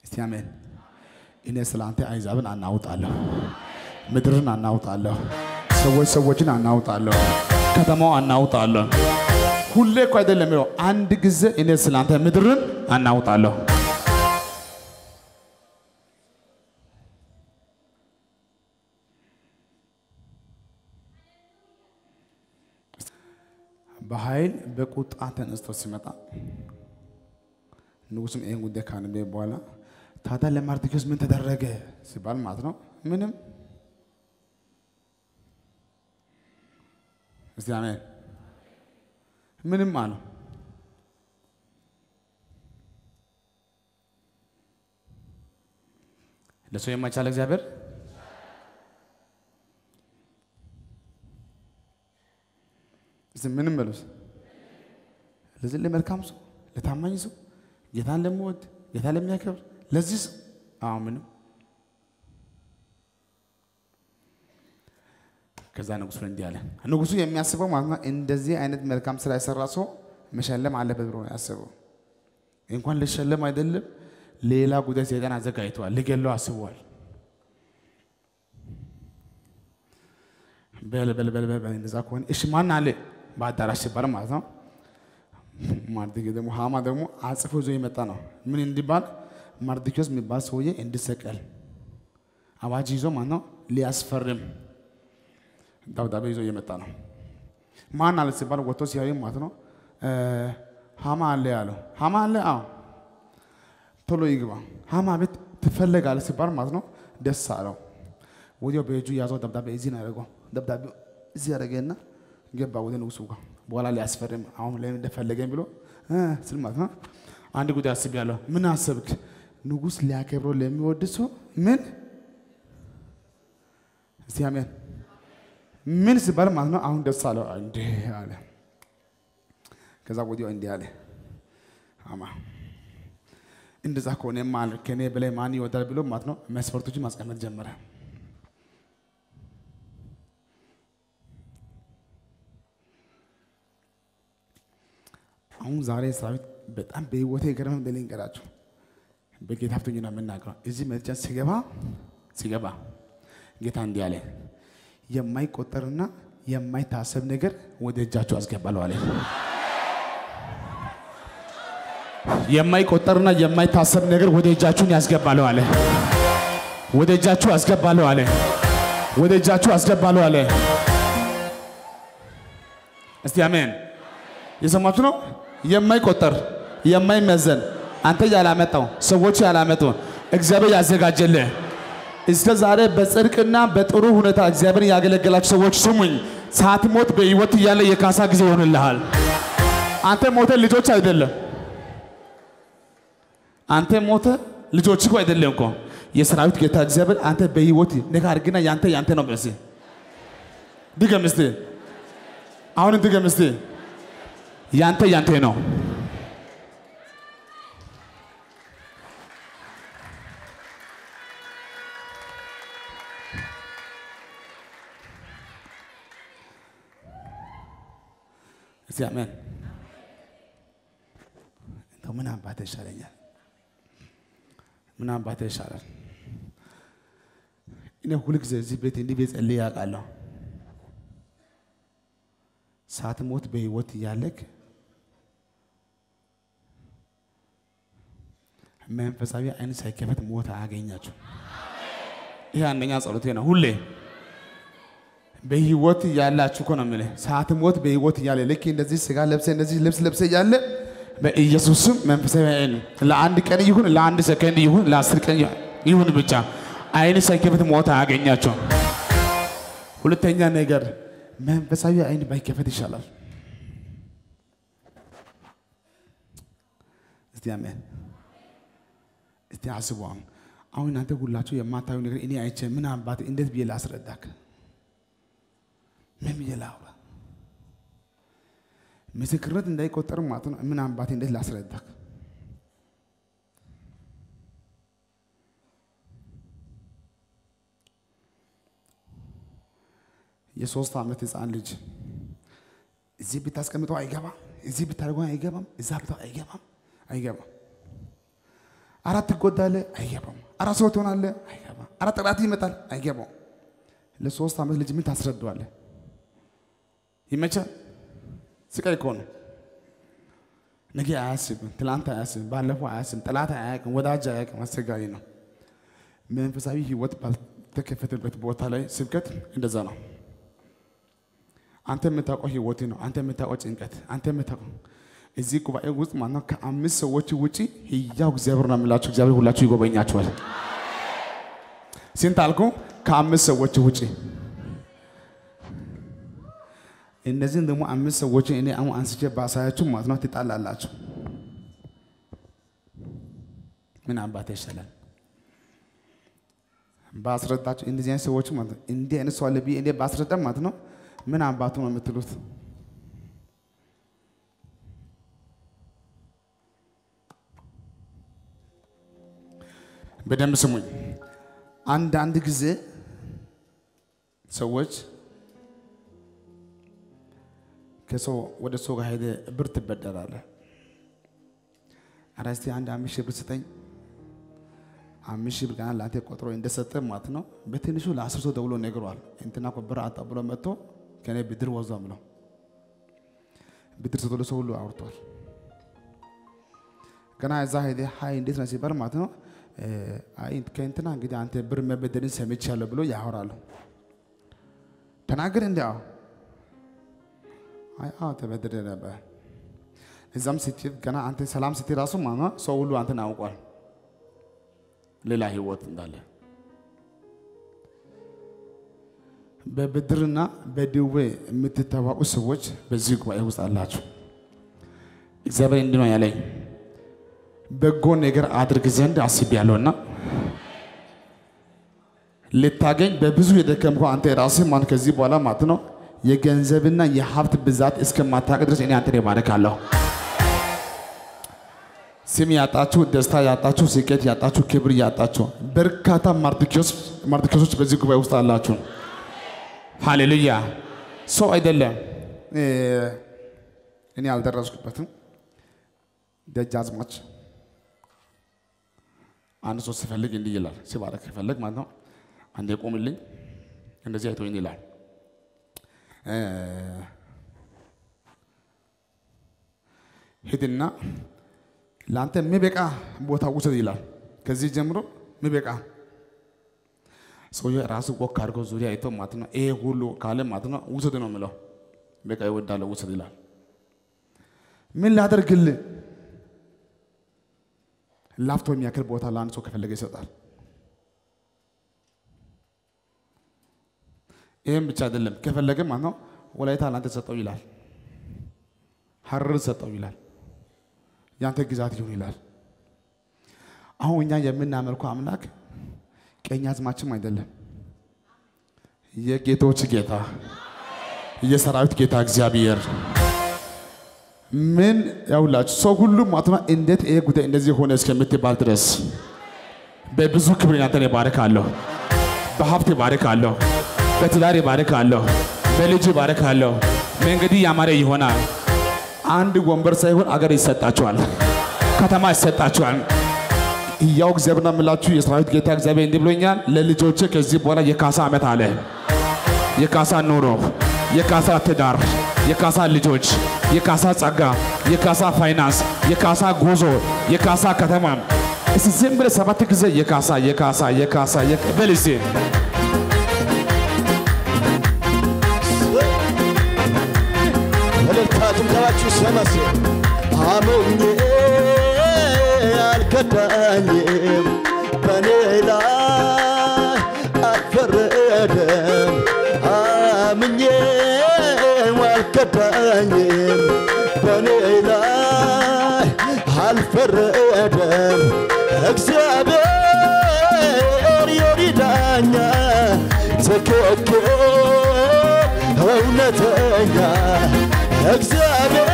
እስቲ አሜን። እኔ ስለ አንተ አይዛብን አናውጣለሁ፣ ምድርን አናውጣለሁ፣ ሰዎች ሰዎችን አናውጣለሁ፣ ከተማው አናውጣለሁ። ሁሌ እኮ አይደለም የሚለው አንድ ጊዜ እኔ ስለ አንተ ምድርን አናውጣለሁ። በኃይል በቁጣ ተነስቶ ሲመጣ ንጉሥም ይህን ጉዳይ ካነበበ በኋላ ታዲያ ለማርድኪዮስ ምን ተደረገ ሲባል ማለት ነው ምንም። እስቲ አሜን። ምንም አለው። ለሰው የማይቻል እግዚአብሔር ምንም በሉስ። ለዚህ ለመልካም ሰው ለታማኝ ሰው ጌታን ለሚወድ ጌታን ለሚያከብር ለዚህ ሰው አዎ ምንም። ከዛ ንጉሱ እንዲህ አለ። ንጉሱ የሚያስበው ማለት ነው እንደዚህ አይነት መልካም ስራ የሰራ ሰው መሸለም አለበት ብሎ ያስበው። እንኳን ልሸለም አይደለም ሌላ ጉዳይ ሰይጣን አዘጋጅተዋል፣ ሊገለው አስበዋል። በል በል በአዳራሽ ሲባል ማለት ነው። ደግሞ አጽፎ ይዞ የመጣ ነው። ምን እንዲባል ማርድኪዮስ የሚባል ሰውዬ እንዲሰቀል አዋጅ ይዞ ማለት ነው ሊያስፈርም ደብዳቤ ይዞ እየመጣ ነው። ማን አለ ሲባል ወጥቶ ሲያዩ ማለት ነው ሃማ አለ ያለው። ሃማ አለ አዎ፣ ቶሎ ይግባ። ሃማ ቤት ትፈለጋለህ ሲባል ማለት ነው ደስ አለው። ወዲያው በእጁ ያዘው ደብዳቤ እዚህ ነው ያደረገው። ደብዳቤው እዚህ ያደረገና ገባ ወደ ንጉሱ ጋር በኋላ ሊያስፈርም አሁን ለምን እንደፈለገኝ ብሎ ስል ማለት ነው አንድ ጉዳይ አስቤያለሁ። ምን አሰብክ? ንጉስ ሊያከብረው ለሚወድ ሰው ምን እስቲ አሜን ምን ሲባል ማለት ነው አሁን ደስ አለው እንዴ አለ። ከዛ ወዲያው እንዲህ አለ አማ እንደዛ ከሆነ ማል ከኔ በላይ ማን ይወዳል ብሎ ማለት ነው መስፈርቶችን ማስቀመጥ ጀመረ። አሁን ዛሬ ሰራዊት በጣም በህይወቴ የገረመኝ ልንገራችሁ። በጌታ ነው የምናገረው። እዚህ መርጫ ሲገባ ሲገባ ጌታ እንዲህ አለ፣ የማይቆጠርና የማይታሰብ ነገር ወደ እጃችሁ አስገባለሁ አለ። የማይቆጠርና የማይታሰብ ነገር ወደ እጃችሁን ያስገባለሁ አለ። ወደ እጃችሁ አስገባለሁ አለ። ወደ እጃችሁ አስገባለሁ አለ። እስቲ አሜን። የሰማችሁ ነው። የማይቆጠር የማይመዘን አንተ ያላመጣው ሰዎች ያላመጡ እግዚአብሔር ያዘጋጀልህ እስከ ዛሬ በጽድቅና በጥሩ ሁኔታ እግዚአብሔር ያገለገላችሁ ሰዎች ስሙኝ። ሳትሞት በሕይወት እያለ የካሳ ጊዜ ይሆንልሃል። አንተ ሞተ ልጆች አይደለም። አንተ ሞተ ልጆች እኮ አይደለም እኮ የሰራዊት ጌታ እግዚአብሔር አንተ በሕይወት ነካ አድርግና ያንተ ያንተ ነው በሲ ድገም እስቲ አሁን ድገም እስቲ ያንተ ያንተ ነው። እስቲ አሜን። እንደው ምን አባቴ ይሻለኛል? ምን አባቴ ይሻላል? እኔ ሁልጊዜ እዚህ ቤት እንዲህ ቤት ጸልዬ ያውቃለሁ። ሳትሞት በሕይወት እያለክ መንፈሳዊ አይን ሳይከፈት ሞት አያገኛችሁ። ይሄ አንደኛ ጸሎቴ ነው። ሁሌ በሕይወት እያላችሁ እኮ ነው የምልህ። ሳትሞት በሕይወት እያለ ልክ እንደዚህ ስጋ ለብሰ እንደዚህ ልብስ ለብሰ እያለ በኢየሱስም መንፈሳዊ አይን ለአንድ ቀን ይሁን ለአንድ ሰከንድ ይሁን ለአስር ቀን ይሁን ብቻ አይን ሳይከፈት ሞት አያገኛቸው። ሁለተኛ ነገር መንፈሳዊ አይን ባይከፈት ይሻላል። እስቲ አሜን። እስቲ አስቡ። አሁን እናንተ ሁላችሁ የማታዩ ነገር እኔ አይቼ ምን አባት እንዴት ብዬ ላስረዳክ? ምን ላውራ? ምስክርነት እንዳይቆጠር ማለት ነው። ምን አባቴ እንዴት ላስረዳክ? የሶስት ዓመት ህፃን ልጅ እዚህ ብታስቀምጠው አይገባም፣ እዚህ ብታደርገው አይገባም፣ እዛ ብታ አይገባም፣ አይገባም። አራት ትጎዳለህ፣ አይገባም። አራት ሰው ትሆናለህ፣ አይገባም። አራት ጠላት ይመጣል፣ አይገባም። ለሶስት ዓመት ልጅ ምን ታስረዳዋለህ? ይመቻል። ስቃይ እኮ ነው። ነገ አያስብም፣ ትላንት አያስብም፣ ባለፈው አያስብም፣ ጠላት አያውቅም፣ ወዳጅ አያውቅም። አስቸጋሪ ነው። መንፈሳዊ ህይወት ባልተከፈተበት ቦታ ላይ ስብከት እንደዛ ነው። አንተ የምታውቀው ህይወት ነው። አንተ የምታውቀው ጭንቀት፣ አንተ የምታውቀው እዚህ ጉባኤ ውስጥ ማነው ከአምስት ሰዎች ውጪ ህያው እግዚአብሔር ነው የምላችሁ። እግዚአብሔር ሁላችሁ ይጎበኛችኋል። ስንት አልኩ? ከአምስት ሰዎች ውጪ። እነዚህን ደግሞ አምስት ሰዎች እኔ አሁን አንስቼ ባሳያችሁ ማለት ነው ትጣላላችሁ። ምን አባቴ ይሻላል ባስረዳችሁ እንደዚህ አይነት ሰዎች ማለት ነው እንዲህ አይነት ሰው አለ ብዬ እኔ ባስረዳ ማለት ነው ምን አባቱ ነው የምትሉት? በደንብ ስሙኝ። አንዳንድ ጊዜ ሰዎች ከሰው ወደ ሰው ጋር ሄደ ብር ትበደራለህ። እስቲ አንድ አምስት ሺህ ብር ስጠኝ አምስት ሺህ ብር ገና ለአንተ ቆጥሮ እንደሰጠ ማለት ነው። በትንሹ ለአስር ሰው ደውሎ ነግሯል። እንትና እኮ ብር አጣ ብሎ መጥቶ ከኔ ብድር ወዟ ብለው ብድር ሰጥቶ ለሰው ሁሉ አውርቷል። ገና እዛ ሄደ ሀይ እንዴት ነው ሲባል ማለት ነው ከእንትና እንግዲህ አንተ ብር መበደርን ሰምቻለሁ ብሎ ያወራሉ። ተናገር እንዲ አዎ ተበድሬ ነበር። እዛም ስትሄድ ገና አንተ ሰላም ስትሄድ ራሱ ሰው ሁሉ አንተን አውቋል። ሌላ ህይወት እንዳለ በብድርና በድዌ የምትታወቁ ሰዎች በዚህ ጉባኤ ውስጥ አላችሁ። እግዚአብሔር እንዲህ ነው ያለኝ፣ በጎ ነገር አድርግ ዘንድ አስቤያለሁና ልታገኝ በብዙ የደከምከው አንተ ራስህ ማን ከዚህ በኋላ ማለት ነው የገንዘብና የሀብት ብዛት እስከማታውቅ ድረስ እኔ አንተን እባርካለሁ። ስም ያጣችሁ፣ ደስታ ያጣችሁ፣ ስኬት ያጣችሁ፣ ክብር ያጣችሁ በርካታ ማርዶክዮሶች በዚህ ጉባኤ ውስጥ አላችሁ። ሃሌሉያ! ሰው አይደለም እኔ አልደረስኩበትም። ደጃዝማች አንድ ሰው ሲፈልግ እንዲህ ይላል፣ ሲባረክ ሲፈልግ ማለት ነው። አንዴ ቁምልኝ፣ እንደዚህ አይቶኝ ይላል ሂድና ለአንተ የሚበቃ ቦታ ውሰድ ይላል። ከዚህ ጀምሮ የሚበቃ ሰውዬው ራሱ ወክ አድርጎ ዙሪያ አይቶ ማለት ነው። ይሄ ሁሉ ካለ ማለት ነው ውሰድ ነው የምለው። በቃ ይወዳለ ውሰድ ይላል። ምን ላደርግልህ? ላፍቶ የሚያክል ቦታ ለአንድ ሰው ከፈለገ ይሰጣል። ይህም ብቻ አይደለም፣ ከፈለገ ማለት ነው ወላይታ ለአንተ ሰጠው ይላል። ሀረር ሰጠው ይላል። ያንተ ግዛት ይሁን ይላል። አሁን እኛ የምናመልከው አምላክ ቀኝ አዝማችም አይደለም፣ የጌቶች ጌታ የሰራዊት ጌታ እግዚአብሔር። ምን ያውላችሁ? ሰው ሁሉ ማለት ነው እንዴት ይሄ ጉዳይ እንደዚህ ሆነ እስከምትባል ድረስ? በብዙ ክብር ያንተን ይባርካለሁ፣ በሀብት ይባርካለሁ፣ በትዳር ይባርካለሁ፣ በልጅ ይባርካለሁ። መንገድ ያማረ ይሆናል። አንድ ወንበር ሳይሆን አገር ይሰጣችኋል፣ ከተማ ይሰጣችኋል። ሕያው እግዚአብሔር ነው የምላችሁ የሰራዊት ጌታ እግዚአብሔር እንዲህ ብሎኛል። ለልጆች ከዚህ በኋላ የካሳ ዓመት አለ። የካሳ ኑሮ፣ የካሳ ትዳር፣ የካሳ ልጆች፣ የካሳ ጸጋ፣ የካሳ ፋይናንስ፣ የካሳ ጉዞ፣ የካሳ ከተማ። እስቲ ዝም ብለህ ሰባት ጊዜ የካሳ የካሳ የካሳ የካ- በል እስቲ ሰመስ አምኜ አልከዳኝም በኔ ላይ አልፈረደም አምኜ አልከዳኝም በኔ ላይ አልፈረደም እግዚአብሔር ይዳኛ ትክክል እውነተኛ እግዚአብሔር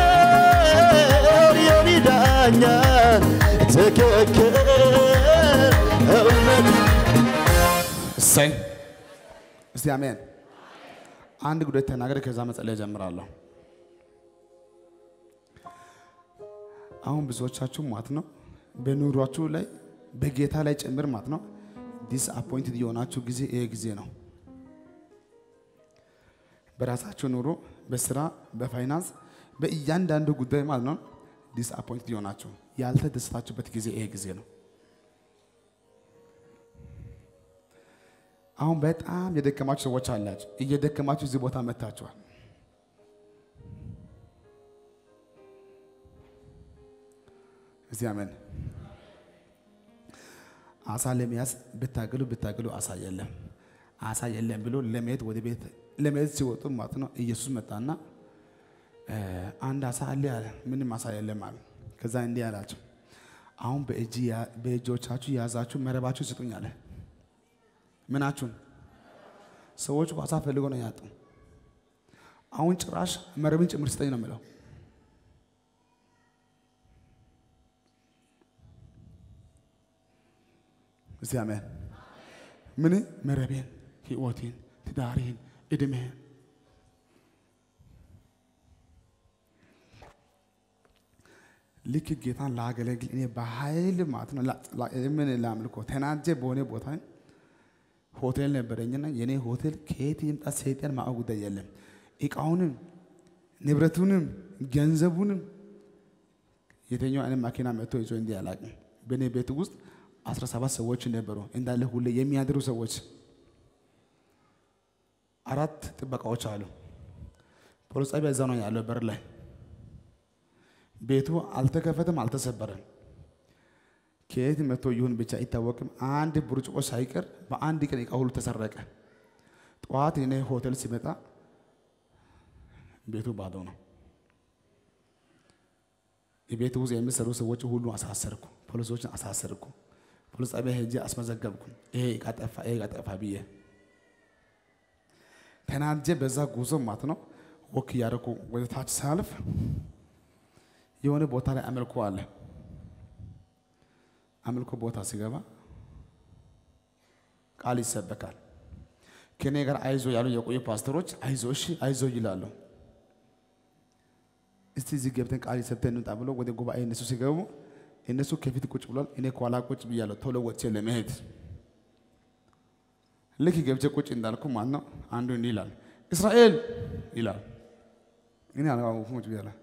እስቲ አሜን። አንድ ጉዳይ ተናገር፣ ከዛ መጸለይ እጀምራለሁ። አሁን ብዙዎቻችሁ ማለት ነው በኑሯችሁ ላይ በጌታ ላይ ጭምር ማለት ነው disappointed የሆናችሁ ጊዜ ይሄ ጊዜ ነው። በራሳችሁ ኑሮ፣ በስራ፣ በፋይናንስ፣ በእያንዳንዱ ጉዳይ ማለት ነው disappointed የሆናችሁ ያልተደሰታችሁበት ጊዜ ይሄ ጊዜ ነው። አሁን በጣም የደከማችሁ ሰዎች አላችሁ። እየደከማችሁ እዚህ ቦታ መጥታችኋል። እዚህ አሜን። አሳ ለመያዝ ብታገሉ ብታገሉ አሳ የለም፣ አሳ የለም ብሎ ለመሄድ ወደ ቤት ለመሄድ ሲወጡ ማለት ነው ኢየሱስ መጣና አንድ አሳ አለ አለ። ምንም አሳ የለም አለ። ከዛ እንዲህ አላቸው፣ አሁን በእጆቻችሁ የያዛችሁ መረባችሁ ስጡኝ አለ። ምናችሁን ሰዎች አሳ ፈልገው ነው ያጡ። አሁን ጭራሽ መረብን ጭምር ስጠኝ ነው የምለው። እስቲ አሜን። ምን መረቤን፣ ህይወቴን፣ ትዳሬን፣ እድሜን ልክ ጌታን ላገለግል እኔ በኃይል ማለት ነው ምን ላምልኮ ተናጀ በሆነ ቦታ ሆቴል ነበረኝና የኔ ሆቴል ከየት ይምጣ ሰይጣን ማአ ጉዳይ የለም። እቃውንም ንብረቱንም ገንዘቡንም የተኛው አይነት መኪና መጥቶ ይዞ እንዲህ አላውቅም። በእኔ ቤት ውስጥ 17 ሰዎች ነበሩ እንዳለ ሁሌ የሚያድሩ ሰዎች አራት ጥበቃዎች አሉ። ፖሊስ ጣቢያ እዛ ነው ያለው በር ላይ ቤቱ አልተከፈተም፣ አልተሰበረም። ከየት መጥቶ ይሁን ብቻ አይታወቅም። አንድ ብርጭቆ ሳይቀር በአንድ ቀን እቃ ሁሉ ተሰረቀ። ጠዋት እኔ ሆቴል ሲመጣ ቤቱ ባዶ ነው። የቤት ውስጥ የሚሰሩ ሰዎች ሁሉ አሳሰርኩ፣ ፖሊሶችን አሳሰርኩ። ፖሊስ ጣቢያ ሄጄ አስመዘገብኩ። ይሄ እቃ ጠፋ፣ ይሄ እቃ ጠፋ ብዬ ተናጄ በዛ ጉዞ ማለት ነው ወክ እያደረኩ ወደ ታች ሳልፍ የሆነ ቦታ ላይ አምልኮ አለ። አምልኮ ቦታ ሲገባ ቃል ይሰበካል። ከኔ ጋር አይዞ ያሉ የቆዩ ፓስተሮች አይዞ እሺ አይዞ ይላሉ። እስቲ እዚህ ገብተን ቃል ሰብተን እንውጣ ብሎ ወደ ጉባኤ እነሱ ሲገቡ እነሱ ከፊት ቁጭ ብሏል፣ እኔ ከኋላ ቁጭ ብያለሁ። ቶሎ ወጥቼ ለመሄድ ልክ ገብቼ ቁጭ እንዳልኩ ማለት ነው አንዱ እንዲህ ይላል እስራኤል ይላል። እኔ አላወኩም ቁጭ ብያለሁ።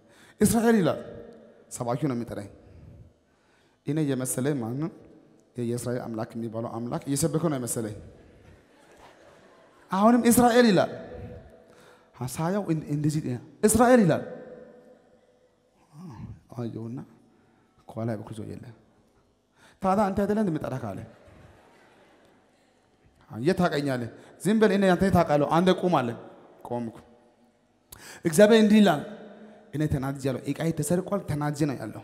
እስራኤል ይላል። ሰባኪው ነው የሚጠራኝ። እኔ እየመሰለኝ ማለት ነው የእስራኤል አምላክ የሚባለው አምላክ እየሰበከው ነው የመሰለኝ። አሁንም እስራኤል ይላል። ሀሳያው እንደዚህ እስራኤል ይላል። አየውና ከኋላ በኩል ሰው የለ። ታዲያ አንተ አይደለ እንደምጠራ ካለ የት ታውቀኛለህ? ዝም በል እኔ አንተ ታውቃለሁ። አንተ ቁም አለ። ቆምኩ። እግዚአብሔር እንዲህ ይላል፣ እኔ ተናድጃለሁ። ዕቃዬ ተሰርቋል፣ ተናድጄ ነው ያለው።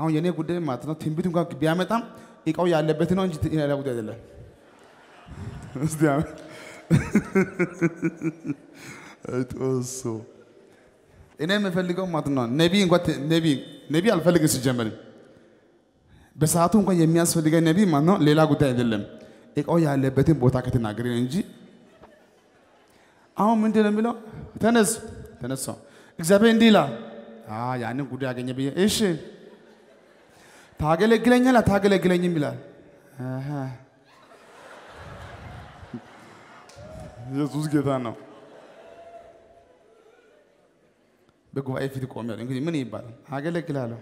አሁን የኔ ጉዳይ ማለት ነው ትንቢት እንኳን ቢያመጣም ዕቃው ያለበት ነው እንጂ ሌላ ጉዳይ አይደለም። እስቲ እኔ የምፈልገው ማለት ነው ነቢ እንኳን ነቢ ነቢ አልፈልግም ሲጀመር በሰዓቱ እንኳን የሚያስፈልገኝ ነቢ ማለት ነው ሌላ ጉዳይ አይደለም። ዕቃው ያለበትን ቦታ ከተናገረ እንጂ አሁን ምንድን ነው የሚለው? ተነስ ተነሳ። እግዚአብሔር እንዲህ ይላል፣ ያንን ጉዳይ ያገኘ ብዬ እሺ ታገለግለኛል አታገለግለኝም ይላል። ኢየሱስ ጌታ ነው። በጉባኤ ፊት ቆሜያለሁ። እንግዲህ ምን ይባላል? አገለግላለሁ።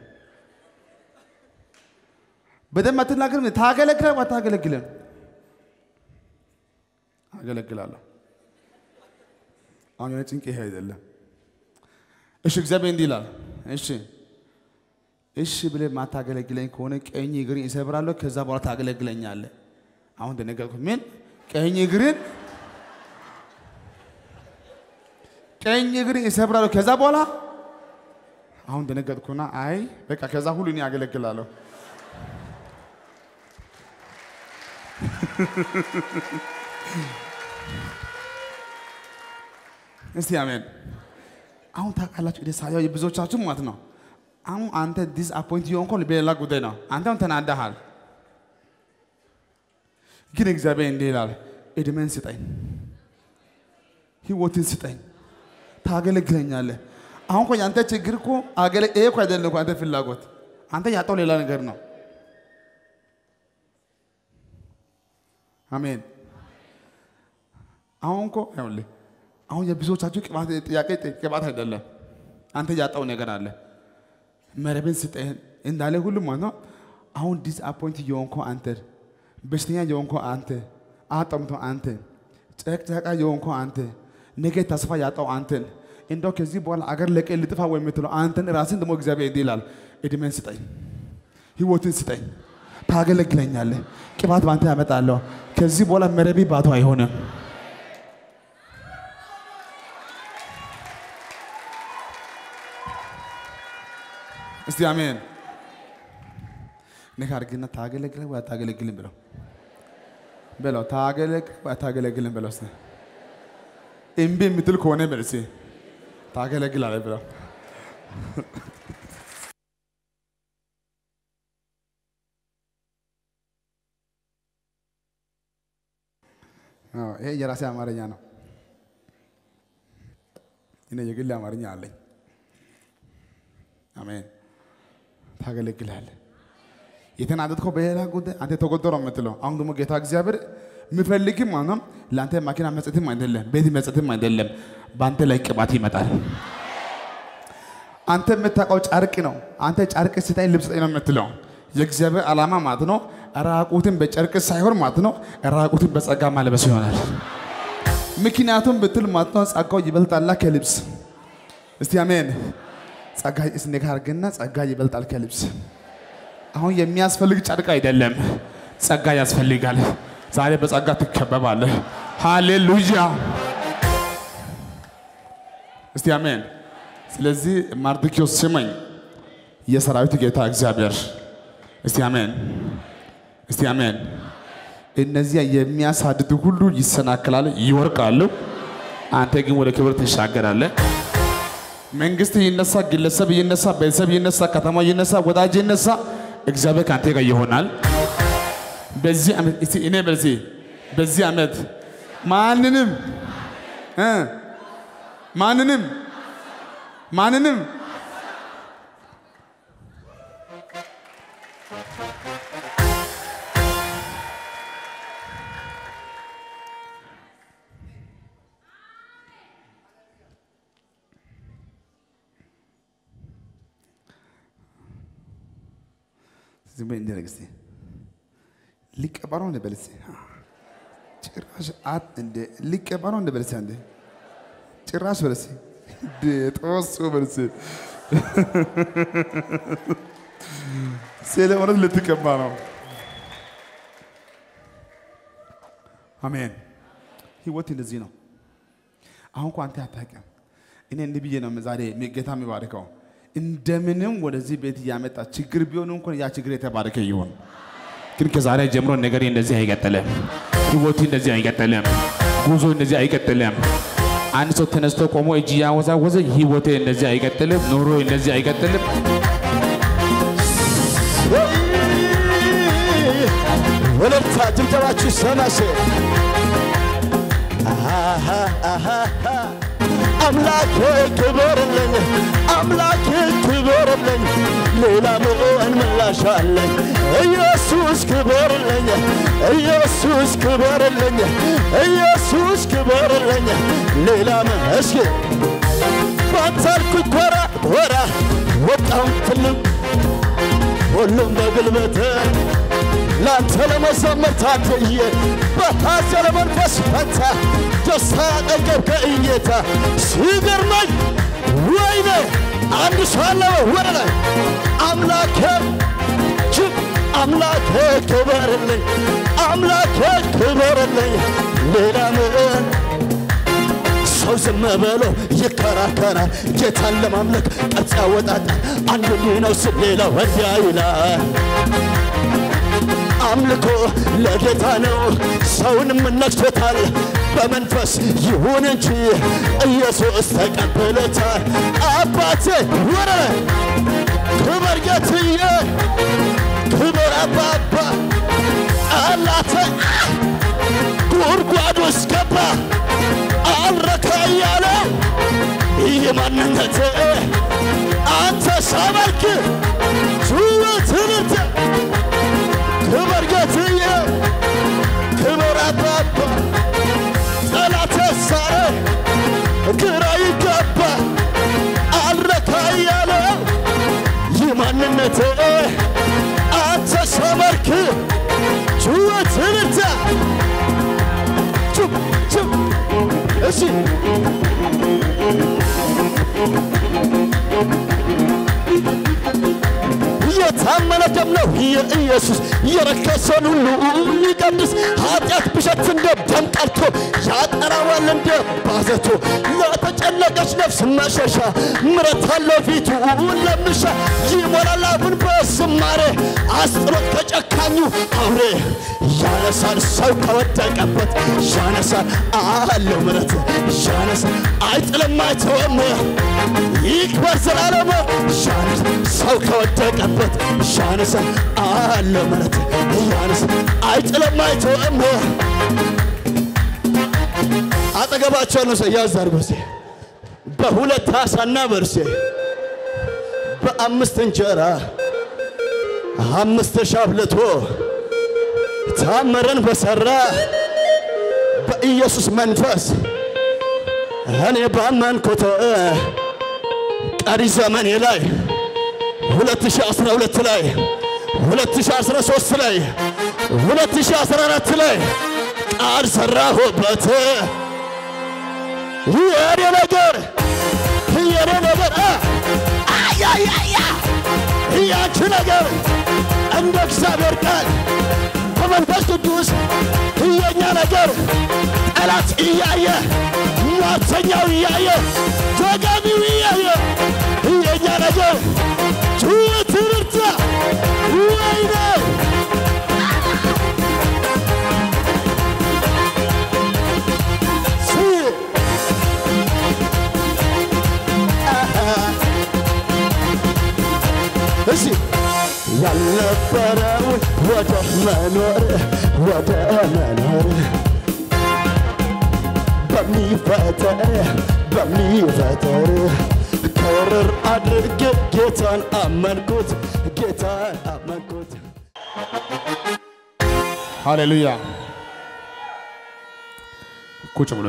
በደንብ አትናገርም። ታገለግላለህ አታገለግልም? አገለግላለሁ። አሁን ጭንቅ ይሄ አይደለም። እሺ እግዚአብሔር እንዲህ ይላል። እሺ እሺ ብለህ ማታገለግለኝ ከሆነ ቀኝ እግርን እሰብራለሁ፣ ከዛ በኋላ ታገለግለኛለህ። አሁን እንደነገርኩህ ምን ቀኝ እግርን ቀኝ እግርን እሰብራለሁ፣ ከዛ በኋላ አሁን እንደነገርኩህና አይ በቃ ከዛ ሁሉ እኔ አገለግላለሁ። እስቲ አሜን። አሁን ታውቃላችሁ እደ ሳያው የብዙዎቻችሁ ማለት ነው። አሁን አንተ disappoint የሆንከው በሌላ ጉዳይ ነው። አንተም ተናዳሃል። ግን እግዚአብሔር እንዲህ ይላል፣ እድሜን ስጠኝ፣ ህይወትን ስጠኝ፣ ታገለግለኛለህ። አሁን እኮ የአንተ ችግር እኮ አገለ ይሄ እኮ አይደለም አንተ ፍላጎት፣ አንተ ያጣው ሌላ ነገር ነው። አሜን። አሁን እኮ አሁን የብዙዎቻችሁ ቅባት ጥያቄ ቅባት አይደለም። አንተ ያጣው ነገር አለ። መረብን ስጠህ እንዳለ ሁሉም ነው። አሁን disappoint የሆንከው አንተ፣ በሽተኛ የሆንከው አንተ፣ አጠምቶ አንተ፣ ጨቅጫቃ የሆንከው አንተ፣ ነገ ተስፋ ያጣው አንተን እንደው ከዚህ በኋላ አገር ለቅቄ ልጥፋ ወይ የምትለው አንተን ራስን ደግሞ እግዚአብሔር እንዲህ ይላል፣ እድሜን ስጠኝ፣ ህይወትን ስጠኝ፣ ታገለግለኛለህ፣ ቅባት በአንተ ያመጣለሁ። ከዚህ በኋላ መረቢ ባቶ አይሆንም። እስቲ አሜን። ነካ አድርግና ታገለግለ ወይ አታገለግልም ብለው በለው። ታገለግለ ወይ አታገለግልም ብለው። እስቲ እምቢ የምትል ከሆነ በል እስቲ ታገለግላለህ ብለው። ይሄ የራሴ አማርኛ ነው። እኔ የግል አማርኛ አለኝ። አሜን። ታገለግላለህ። የተናደድከው በሌላ ጉዳይ አንተ ተጎድቶ ነው የምትለው። አሁን ደግሞ ጌታ እግዚአብሔር የሚፈልግም ማነው ለአንተ ማኪና መስጠትም አይደለም፣ ቤት መስጠትም አይደለም። በአንተ ላይ ቅባት ይመጣል። አንተ የምታውቀው ጨርቅ ነው። አንተ ጨርቅ ስጠኝ ልብስ ነው የምትለው። የእግዚአብሔር ዓላማ ማለት ነው ራቁትን በጨርቅ ሳይሆን ማለት ነው ራቁትን በጸጋ ማልበስ ይሆናል። ምክንያቱም ብትል ማለት ነው ጸጋው ይበልጣላ ከልብስ። እስቲ አሜን። ጸጋ እስኔ ካርግና ጸጋ ይበልጣል ከልብስ። አሁን የሚያስፈልግ ጨርቅ አይደለም፣ ጸጋ ያስፈልጋል። ዛሬ በጸጋ ትከበባለህ። ሃሌሉያ! እስቲ አሜን። ስለዚህ ማርድኪዮስ ስመኝ የሰራዊት ጌታ እግዚአብሔር እስቲ አሜን፣ እስቲ አሜን። እነዚያ የሚያሳድዱ ሁሉ ይሰናክላሉ፣ ይወርቃሉ። አንተ ግን ወደ ክብር ትሻገራለህ። መንግስት ይነሳ፣ ግለሰብ ይነሳ፣ ቤተሰብ ይነሳ፣ ከተማ ይነሳ፣ ወዳጅ ይነሳ፣ እግዚአብሔር ከአንተ ጋር ይሆናል። በዚህ ዓመት እኔ በዚህ በዚህ ዓመት ማንንም ማንንም ማንንም ዝም እንዲህ አድርግ እስቲ ሊቀባ ነው እንደ በል እስቲ ጭራሽ አት እንደ ሊቀባ ነው እንደ በል እስቲ አንዴ ጭራሽ በል ጦሱ በል ስለ እውነት ልትቀባ ነው። አሜን። ህይወት እንደዚህ ነው። አሁን እኮ አንተ አታውቅም። እኔ እንዲህ ብዬ ነው ዛሬ ጌታ የሚባርከው። እንደምንም ወደዚህ ቤት እያመጣ ችግር ቢሆን እንኳን ያ ችግር የተባረከ ይሁን። ግን ከዛሬ ጀምሮ ነገሬ እንደዚህ አይቀጥልም። ህይወቴ እንደዚህ አይቀጥልም። ጉዞ እንደዚህ አይቀጥልም። አንድ ሰው ተነስቶ ቆሞ እጅ እያወዛወዘ ህይወቴ እንደዚህ አይቀጥልም፣ ኑሮ እንደዚህ አይቀጥልም። ወለልታ ጭብጨባችሁ ሰማሴ አምላኬ ክበርልኝ፣ አምላኬ ክበርልኝ፣ ሌላ ምን ምላሽ አለኝ? ኢየሱስ ክበርልኝ፣ ኢየሱስ ክበርልኝ፣ ኢየሱስ ክበርልኝ፣ ሌላ ምን እስኪ ባታልኩት ኮራ ወጣው ትልም ሁሉም በግልበተ ላንተ ለመዘመር ታድዬ በሐዘነ መንፈስ ፈታ ደስታ ያጠገብከኝ ጌታ። ሲገርመኝ ወይኔ! አንድ አለ ወደ ላይ! አምላኬ ችብ አምላኬ ክበርልኝ አምላኬ ክበርልኝ ሌላ ምን? ሰው ዝም ብሎ ይከራከራል። ጌታን ለማምለክ ቅርጽ ያወጣጣል። አንዱ ነው ስል ሌላው ወዲያ ይላል። አምልኮ ለጌታ ነው፣ ሰውንም ነክቶታል። በመንፈስ ይሁን እንጂ ኢየሱስ ተቀብሎታል። አባቴ ወረ ክበር ጌትዬ! ክበር አባባ! ጠላቴ ጉድጓድ ውስጥ ገባ። አልረካ እያለ ይህ ማንነት አንተ ሳመልክ እሺ የታመነ ደም ነው የኢየሱስ የረከሰን ሁሉ ሊቀድስ ኃጢአት ብሸት እንደ ደም ቀልቶ ያጠራዋል እንደ ባዘቶ። ለተጨነቀች ነፍስ መሸሻ ምረት አለው ፊቱ ለምሻ። ይሞላል አፉን በዝማሬ አስጥሎት ከጨካኙ አውሬ ያነሳል ሰው ከወደቀበት ያነሳል አለው ምረት ያነሳል አይጥልም አይተወም። ይክበር ዘላለም ያነሳ ሰው ከወደቀበት ያነሳ አለ ምረት ያነሳ አይጥልም አይተወም። አጠገባቸው ነው ሰው ያዝ አድርጎ በሁለት ዓሣና በርሴ። በአምስት እንጀራ አምስት ሻብልቶ ታምርን በሰራ በኢየሱስ መንፈስ እኔ ባመንኩት ቀሪ ዘመኔ ላይ 2012 ላይ 2013 ላይ 2014 ላይ ቃል ሰራሁበት። የኔ ነገር የኔ ነገር አያያያ ያንቺ ነገር እንደ እግዚአብሔር ቃል በመንፈስ ቅዱስ የኛ ነገር ጠላት እያየ ሟርተኛው እያየ ተጋቢው እያየ የኛ ነገር ትርታ ሲ እሺ ያልነበረውን ወደ መኖር ወደ መኖር በሚፈጠር በሚፈጠር ክርር አድርጌ ጌታን አመንኩት ጌታን አመንኩት። ሃሌሉያ። ቁጭ ብሎ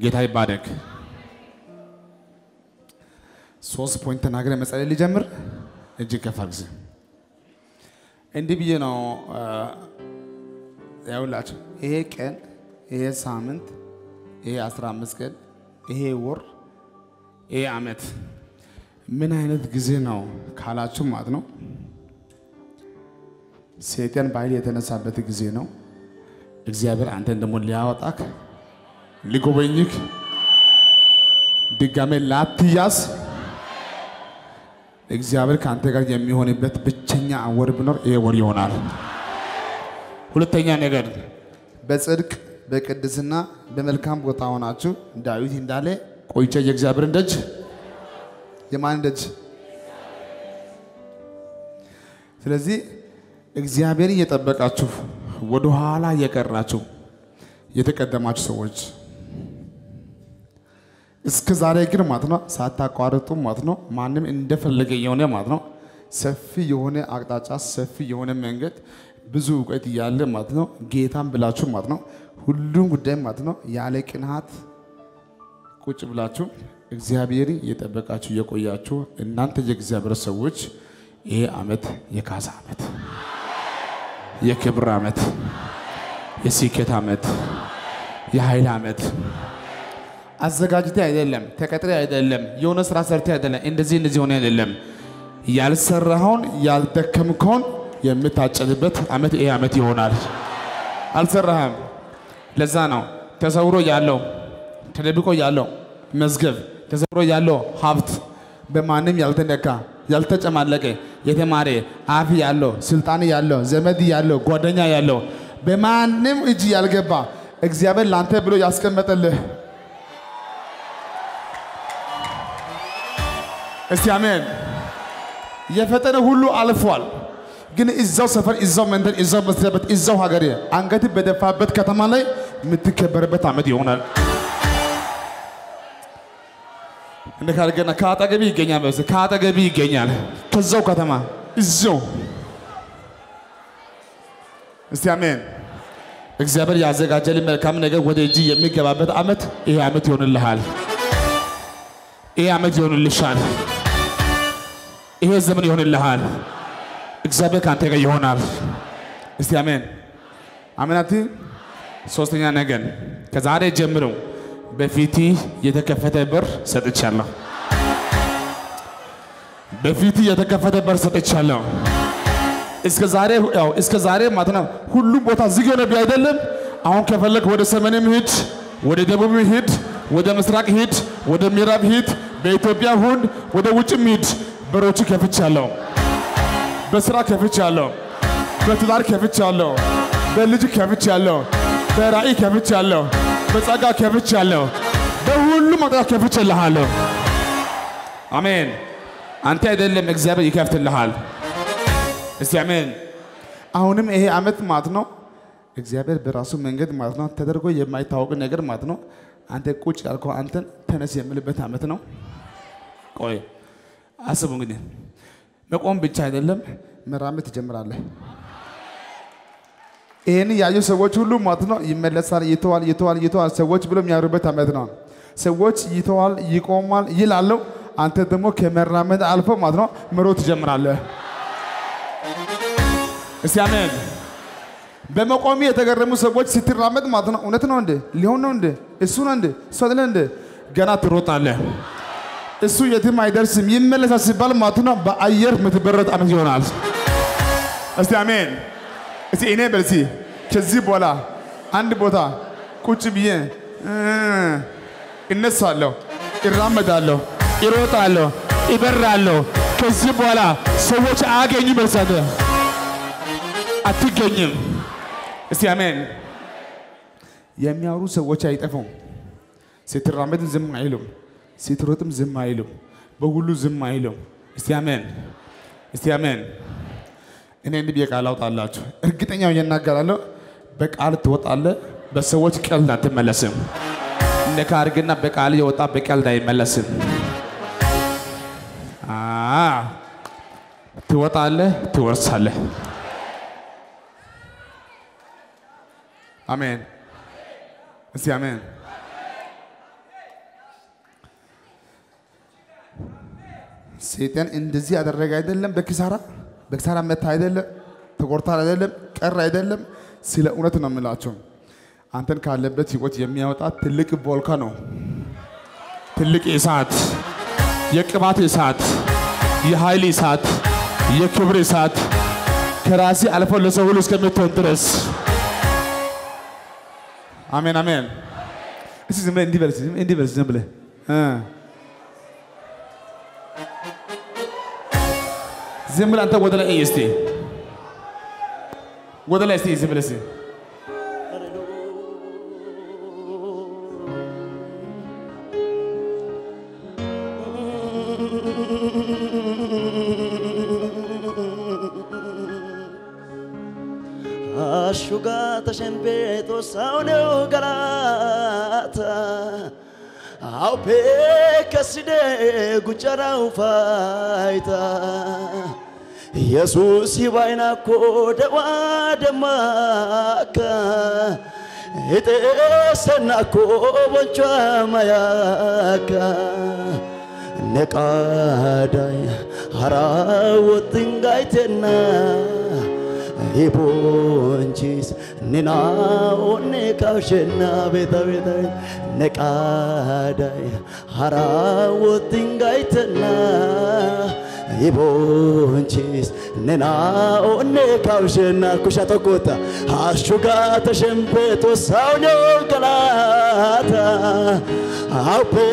ጌታ ይባረክ። ሶስት ፖይንት ተናግረ መጸለይ ሊጀምር እጅግ ከፋ ጊዜ እንዲህ ብዬ ነው ያውላችሁ። ይሄ ቀን፣ ይሄ ሳምንት፣ ይሄ 15 ቀን፣ ይሄ ወር፣ ይሄ ዓመት ምን አይነት ጊዜ ነው ካላችሁ ማለት ነው ሰይጣን በኃይል የተነሳበት ጊዜ ነው። እግዚአብሔር አንተን ደግሞ ሊያወጣክ ሊጎበኝክ ድጋሜ ላትያዝ እግዚአብሔር ከአንተ ጋር የሚሆንበት ብቸኛ ወር ቢኖር ይሄ ወር ይሆናል። ሁለተኛ ነገር በጽድቅ በቅድስና በመልካም ቦታ ሆናችሁ ዳዊት እንዳለ ቆይቼ የእግዚአብሔርን ደጅ የማን ደጅ? ስለዚህ እግዚአብሔርን እየጠበቃችሁ ወደኋላ እየቀራችሁ የተቀደማችሁ ሰዎች እስከ ዛሬ ግን ማለት ነው ሳታቋርጡ ማለት ነው ማንም እንደፈለገ የሆነ ማለት ነው ሰፊ የሆነ አቅጣጫ ሰፊ የሆነ መንገድ ብዙ እውቀት እያለ ማለት ነው ጌታን ብላችሁ ማለት ነው ሁሉም ጉዳይ ማለት ነው ያለ ቅንሃት ቁጭ ብላችሁ እግዚአብሔርን እየጠበቃችሁ የቆያችሁ እናንተ የእግዚአብሔር ሰዎች ይሄ ዓመት የካሳ ዓመት፣ የክብር ዓመት፣ የስኬት ዓመት፣ የኃይል ዓመት አዘጋጅቴ አይደለም፣ ተቀጥሬ አይደለም፣ የሆነ ስራ ሰርቴ አይደለም፣ እንደዚህ እንደዚህ ሆነ አይደለም። ያልሰራኸውን ያልደከምከውን የምታጨድበት ዓመት ይሄ ዓመት ይሆናል። አልሰራህም። ለዛ ነው ተሰውሮ ያለው ተደብቆ ያለው መዝገብ ተሰውሮ ያለው ሀብት በማንም ያልተነካ ያልተጨማለቀ የተማረ አፍ ያለው ስልጣን ያለው ዘመድ ያለው ጓደኛ ያለው በማንም እጅ ያልገባ እግዚአብሔር ላንተ ብሎ ያስቀመጠልህ እስቲ አሜን። የፈጠነ ሁሉ አልፏል። ግን እዛው ሰፈር፣ እዛው መንደር፣ እዛው መስሪያ ቤት፣ እዛው ሀገር አንገት በደፋበት ከተማ ላይ የምትከበርበት ዓመት ይሆናል። እንደ ካልገና ከአጠገቢ ይገኛል። በስ ከአጠገቢ ይገኛል። ከዛው ከተማ እዛው እስቲ አሜን። እግዚአብሔር ያዘጋጀልን መልካም ነገር ወደ እጅ የሚገባበት ዓመት ይሄ ዓመት ይሆንልሃል። ይሄ ዓመት ይሆንልሻል። ይሄ ዘመን ይሆንልሃል። እግዚአብሔር ከአንተ ጋር ይሆናል። እስቲ አሜን አሜናቲ። ሶስተኛ ነገር ከዛሬ ጀምሮ በፊት የተከፈተ በር ሰጥቻለሁ። በፊት የተከፈተ በር ሰጥቻለሁ። እስከ ዛሬ ያው እስከ ዛሬ ማለት ነው ሁሉም ቦታ ዝግ የሆነ አይደለም። አሁን ከፈለግ ወደ ሰሜንም ሂድ፣ ወደ ደቡብ ሂድ፣ ወደ ምስራቅ ሂድ፣ ወደ ምዕራብ ሂድ፣ በኢትዮጵያ ሁን፣ ወደ ውጭም ሂድ። በሮች ከፍቻለሁ። በስራ ከፍቻለሁ። በትዳር ከፍቻለሁ። በልጅ ከፍቻለሁ። በራእይ ከፍቻለሁ። በጸጋ ከፍቻለሁ። በሁሉም አቅጣጫ ከፍቼልሃለሁ። አሜን። አንተ አይደለም እግዚአብሔር ይከፍትልሃል። እስቲ አሜን። አሁንም ይሄ ዓመት ማለት ነው እግዚአብሔር በራሱ መንገድ ማለት ነው ተደርጎ የማይታወቅ ነገር ማለት ነው አንተ ቁጭ ያልከው አንተን ተነስ የምልበት ዓመት ነው። ቆይ አስቡ እንግዲህ መቆም ብቻ አይደለም መራመድ ትጀምራለህ። ይህን ያዩ ሰዎች ሁሉ ማለት ነው ይመለሳል፣ ይተዋል፣ ይተዋል፣ ይተዋል ሰዎች ብሎ የሚያወሩበት ዓመት ነው። ሰዎች ይተዋል፣ ይቆማል ይላሉ። አንተ ደግሞ ከመራመድ አልፎ ማለት ነው መሮጥ ትጀምራለህ። እስቲ አሜን። በመቆሚ የተገረሙ ሰዎች ስትራመድ ማለት ነው እውነት ነው እንዴ? ሊሆን ነው እንዴ? እሱ ነው እንዴ? እሱ አይደለ እንዴ? ገና ትሮጣለህ። እሱ የትም አይደርስም ይመለሳል ሲባል ነው በአየር የምትበረጥ ዓመት ይሆናል። እስቲ አሜን። እስቲ እኔ በልሲ ከዚህ በኋላ አንድ ቦታ ቁጭ ብዬ እነሳለሁ፣ እራመዳለሁ፣ ይሮጣለሁ፣ ይበራለሁ። ከዚህ በኋላ ሰዎች አያገኙ በልሳተ አትገኝም። እስቲ አሜን። የሚያወሩ ሰዎች አይጠፉም። ስትራመድም ዝም አይሉም፣ ስትሮጥም ዝም አይሉም፣ በሁሉ ዝም አይሉም። እስቲ አሜን፣ እስቲ አሜን። እኔ እንዲህ ብዬ ቃል አውጣላችሁ፣ እርግጠኛው እናገራለሁ። በቃል ትወጣለህ፣ በሰዎች ቀልድ አትመለስም። እንደ ካርግና በቃል የወጣ በቀልድ አይመለስም። ትወጣለህ፣ ትወርሳለህ። አሜን። እስቲ አሜን። ሰይጣን እንደዚህ ያደረገ አይደለም። በኪሳራ በኪሳራ መታ አይደለም፣ ተቆርታል አይደለም፣ ቀር አይደለም። ስለ እውነት ነው የምላቸው። አንተን ካለበት ህይወት የሚያወጣ ትልቅ ቦልካ ነው። ትልቅ እሳት፣ የቅባት እሳት፣ የኃይል እሳት፣ የክብር እሳት ከራሴ አልፎ ለሰው ሁሉ እስከምትሆን ድረስ አሜን አሜን። እስቲ ዝም ብለህ እንዲህ በል ዝም ብለህ እ ዝም ብለህ አንተ ወደ ላይ እይ እስቲ ወደ ላይ እስቲ ዝም ብለህ እስቲ asciugata sempre sauneo galata au pecca si de gucciarau faita ኢየሱስ ይባይና ኮ ደዋ ደማካ እጤሰና ኮ ቦንቿ ማያካ ነቃዳይ ሀራወጥንጋይቴና ኢቦንቺስ ኒና ኦኔ ካውሸና ቤታ ቤታ ነቃዳይ ሀራወጥንጋይቴና ኢቦንቺስ ኒና ኦኔ ካውሸና ኩሻ tokkota asciugata shempeto saunyo galata aupe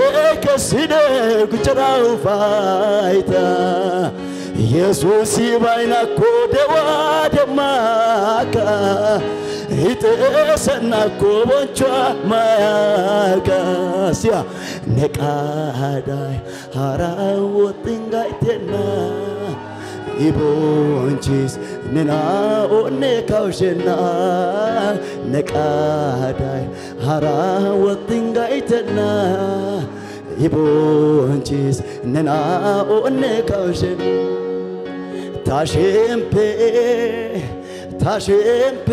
che si de gucciarau faita ኢየሱስ ይባይና ኮ ደዋ ደማካ ይጤሰና ኮ ቦንቿ ማያጋስያ ነቃዳይ ሀራወጥንጋይቴና ኢቦንቺስ ንና ኦኔ ካውሸና ነቃዳይ ሀራወጥንጋይቴና ኢቦንቺስ ንና ኦኔ ካውሸና ታሼምፔ ታሼምፔ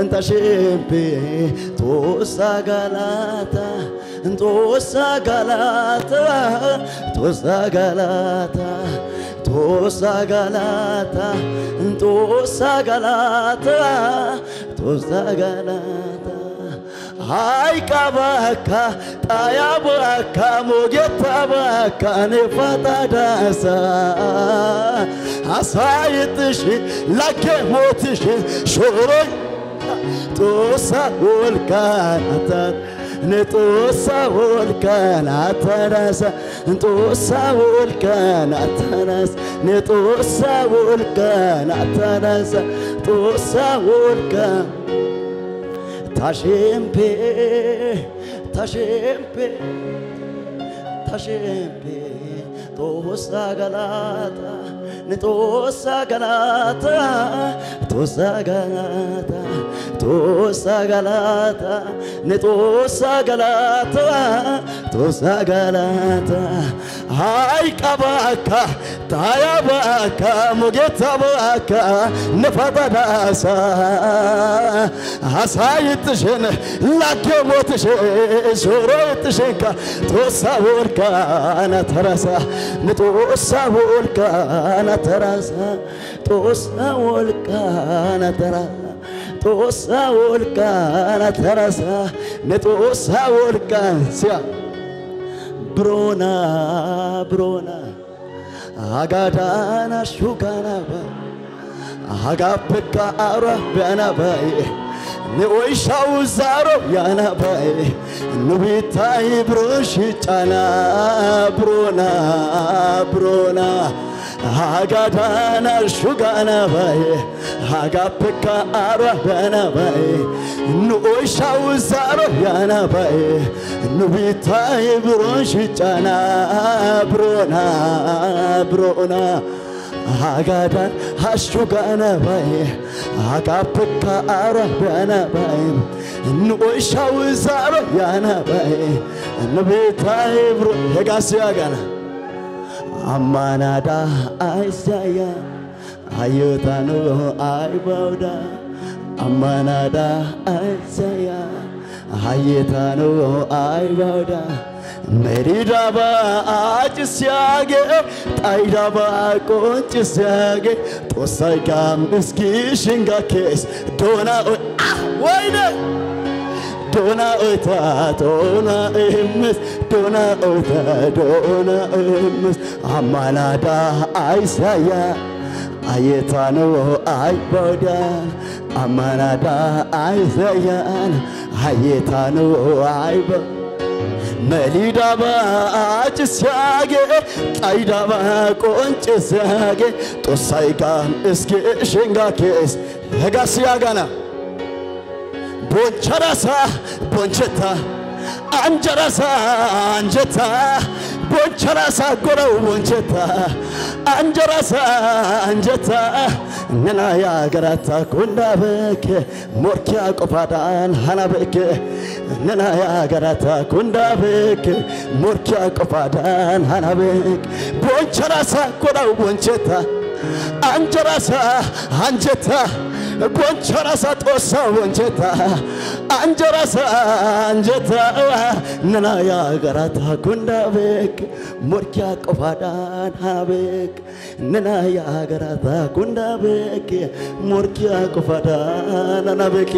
እንታሼምፔ ቶሳ ጋላታ توسع غلاتا توسع غلاتا توسع غلاتا توسع غلاتا توسع غلاتا هايكا باكا تايا باكا موجتا باكا نفتا داسا عصايتشي لك موتشي شغلك توسا والكانتات ነጦሳ ወልካናታናሳ ጦሳ ወልካናታናስ ነጦሳ ወልካናታናሳ ጦሳ ወልካና ታሼምፔ ታሼምፔ ታሼምፔ ጦሳ ገላታ ንጦሳ ገላታ ጦሳ ገላታ ጦሳ ገላታ ንጦሳ ገላታ ጦሳ ገላታ ሃይቃ ባካ ታያ ባካ ሞጌታ ባካ ነፋታ ዳሳ አሳይትሽን ላኬ ሞትሽ ሾሮ ይትሽንካ ንጦሳ ወልካና ተረሳ ጦሳ ወልካና ተረሳ ጦሳ ወልካና ተረሳ ንጦሳ ወልካን ሲያ ብሮና ብሮና አጋዳና ሹጋናባ አጋፕካ አሯ ቢያናባይ ንወይሻው ዛሮ ያናባይ ንቢታይ ብሮሽ ጫና ብሮና ብሮና አጋዳና ሹጋናባይ አጋፕካ አሯ ቢያናባይ ንኦይሻው ዛሮ ያናባይ ንቢታይ ብሮሽ ጫና ብሮና ብሮና አጋዳን አሹጋና ባይ አጋፕካ አሯ ባና ባይ እንቆሻው ዛሮ ያና ባይ እንቤታይ ብሮ የጋስያ ጋና አማናዳ አይሳያ አዮታኖ አይባውዳ አማናዳ አይሳያ አየታኖ አይባውዳ Meridaba acisyaage xaydaba qonccisyage Xoossay gam iskishinga kees doona ah doona emes doona oyta doona emes amanada aysaya ayetano ay bodan amanada aysayan ayetano ay bodan መሊዳባ አጭስያጌ ጣይዳባ ቆንጭስያጌ ጦሳይጋን እስኪ ሽንጋኬስ ለጋስያጋና ቦንቸራሳ ቦንቸታ አንጀራሳ አንጀታ ቦንቸራሳ ጎረው ቦንቸታ አንጀራሳ አንጀታ ነና ያገራታ ኩንዳበኬ ሞርኪያ ቆፋዳን ሀናበኬ ነና ያገራታ ኩንዳበኬ ሞርኪያ ቆፋዳን ሀናበክ ቦንቸራሳ ጎረው ቦንቸታ አንጀራሳ አንጀታ ቦንቸራሳ ጦሳ ቦንቸታ አንጀራሳ አንጀታ ነና ያገራታ ኩንዳበክ ሞርኪያ ቆፋዳን ሀናበክ ነና ያገራታ ኩንዳበክ ሞርኪያ ቆፋዳን ሀናበክ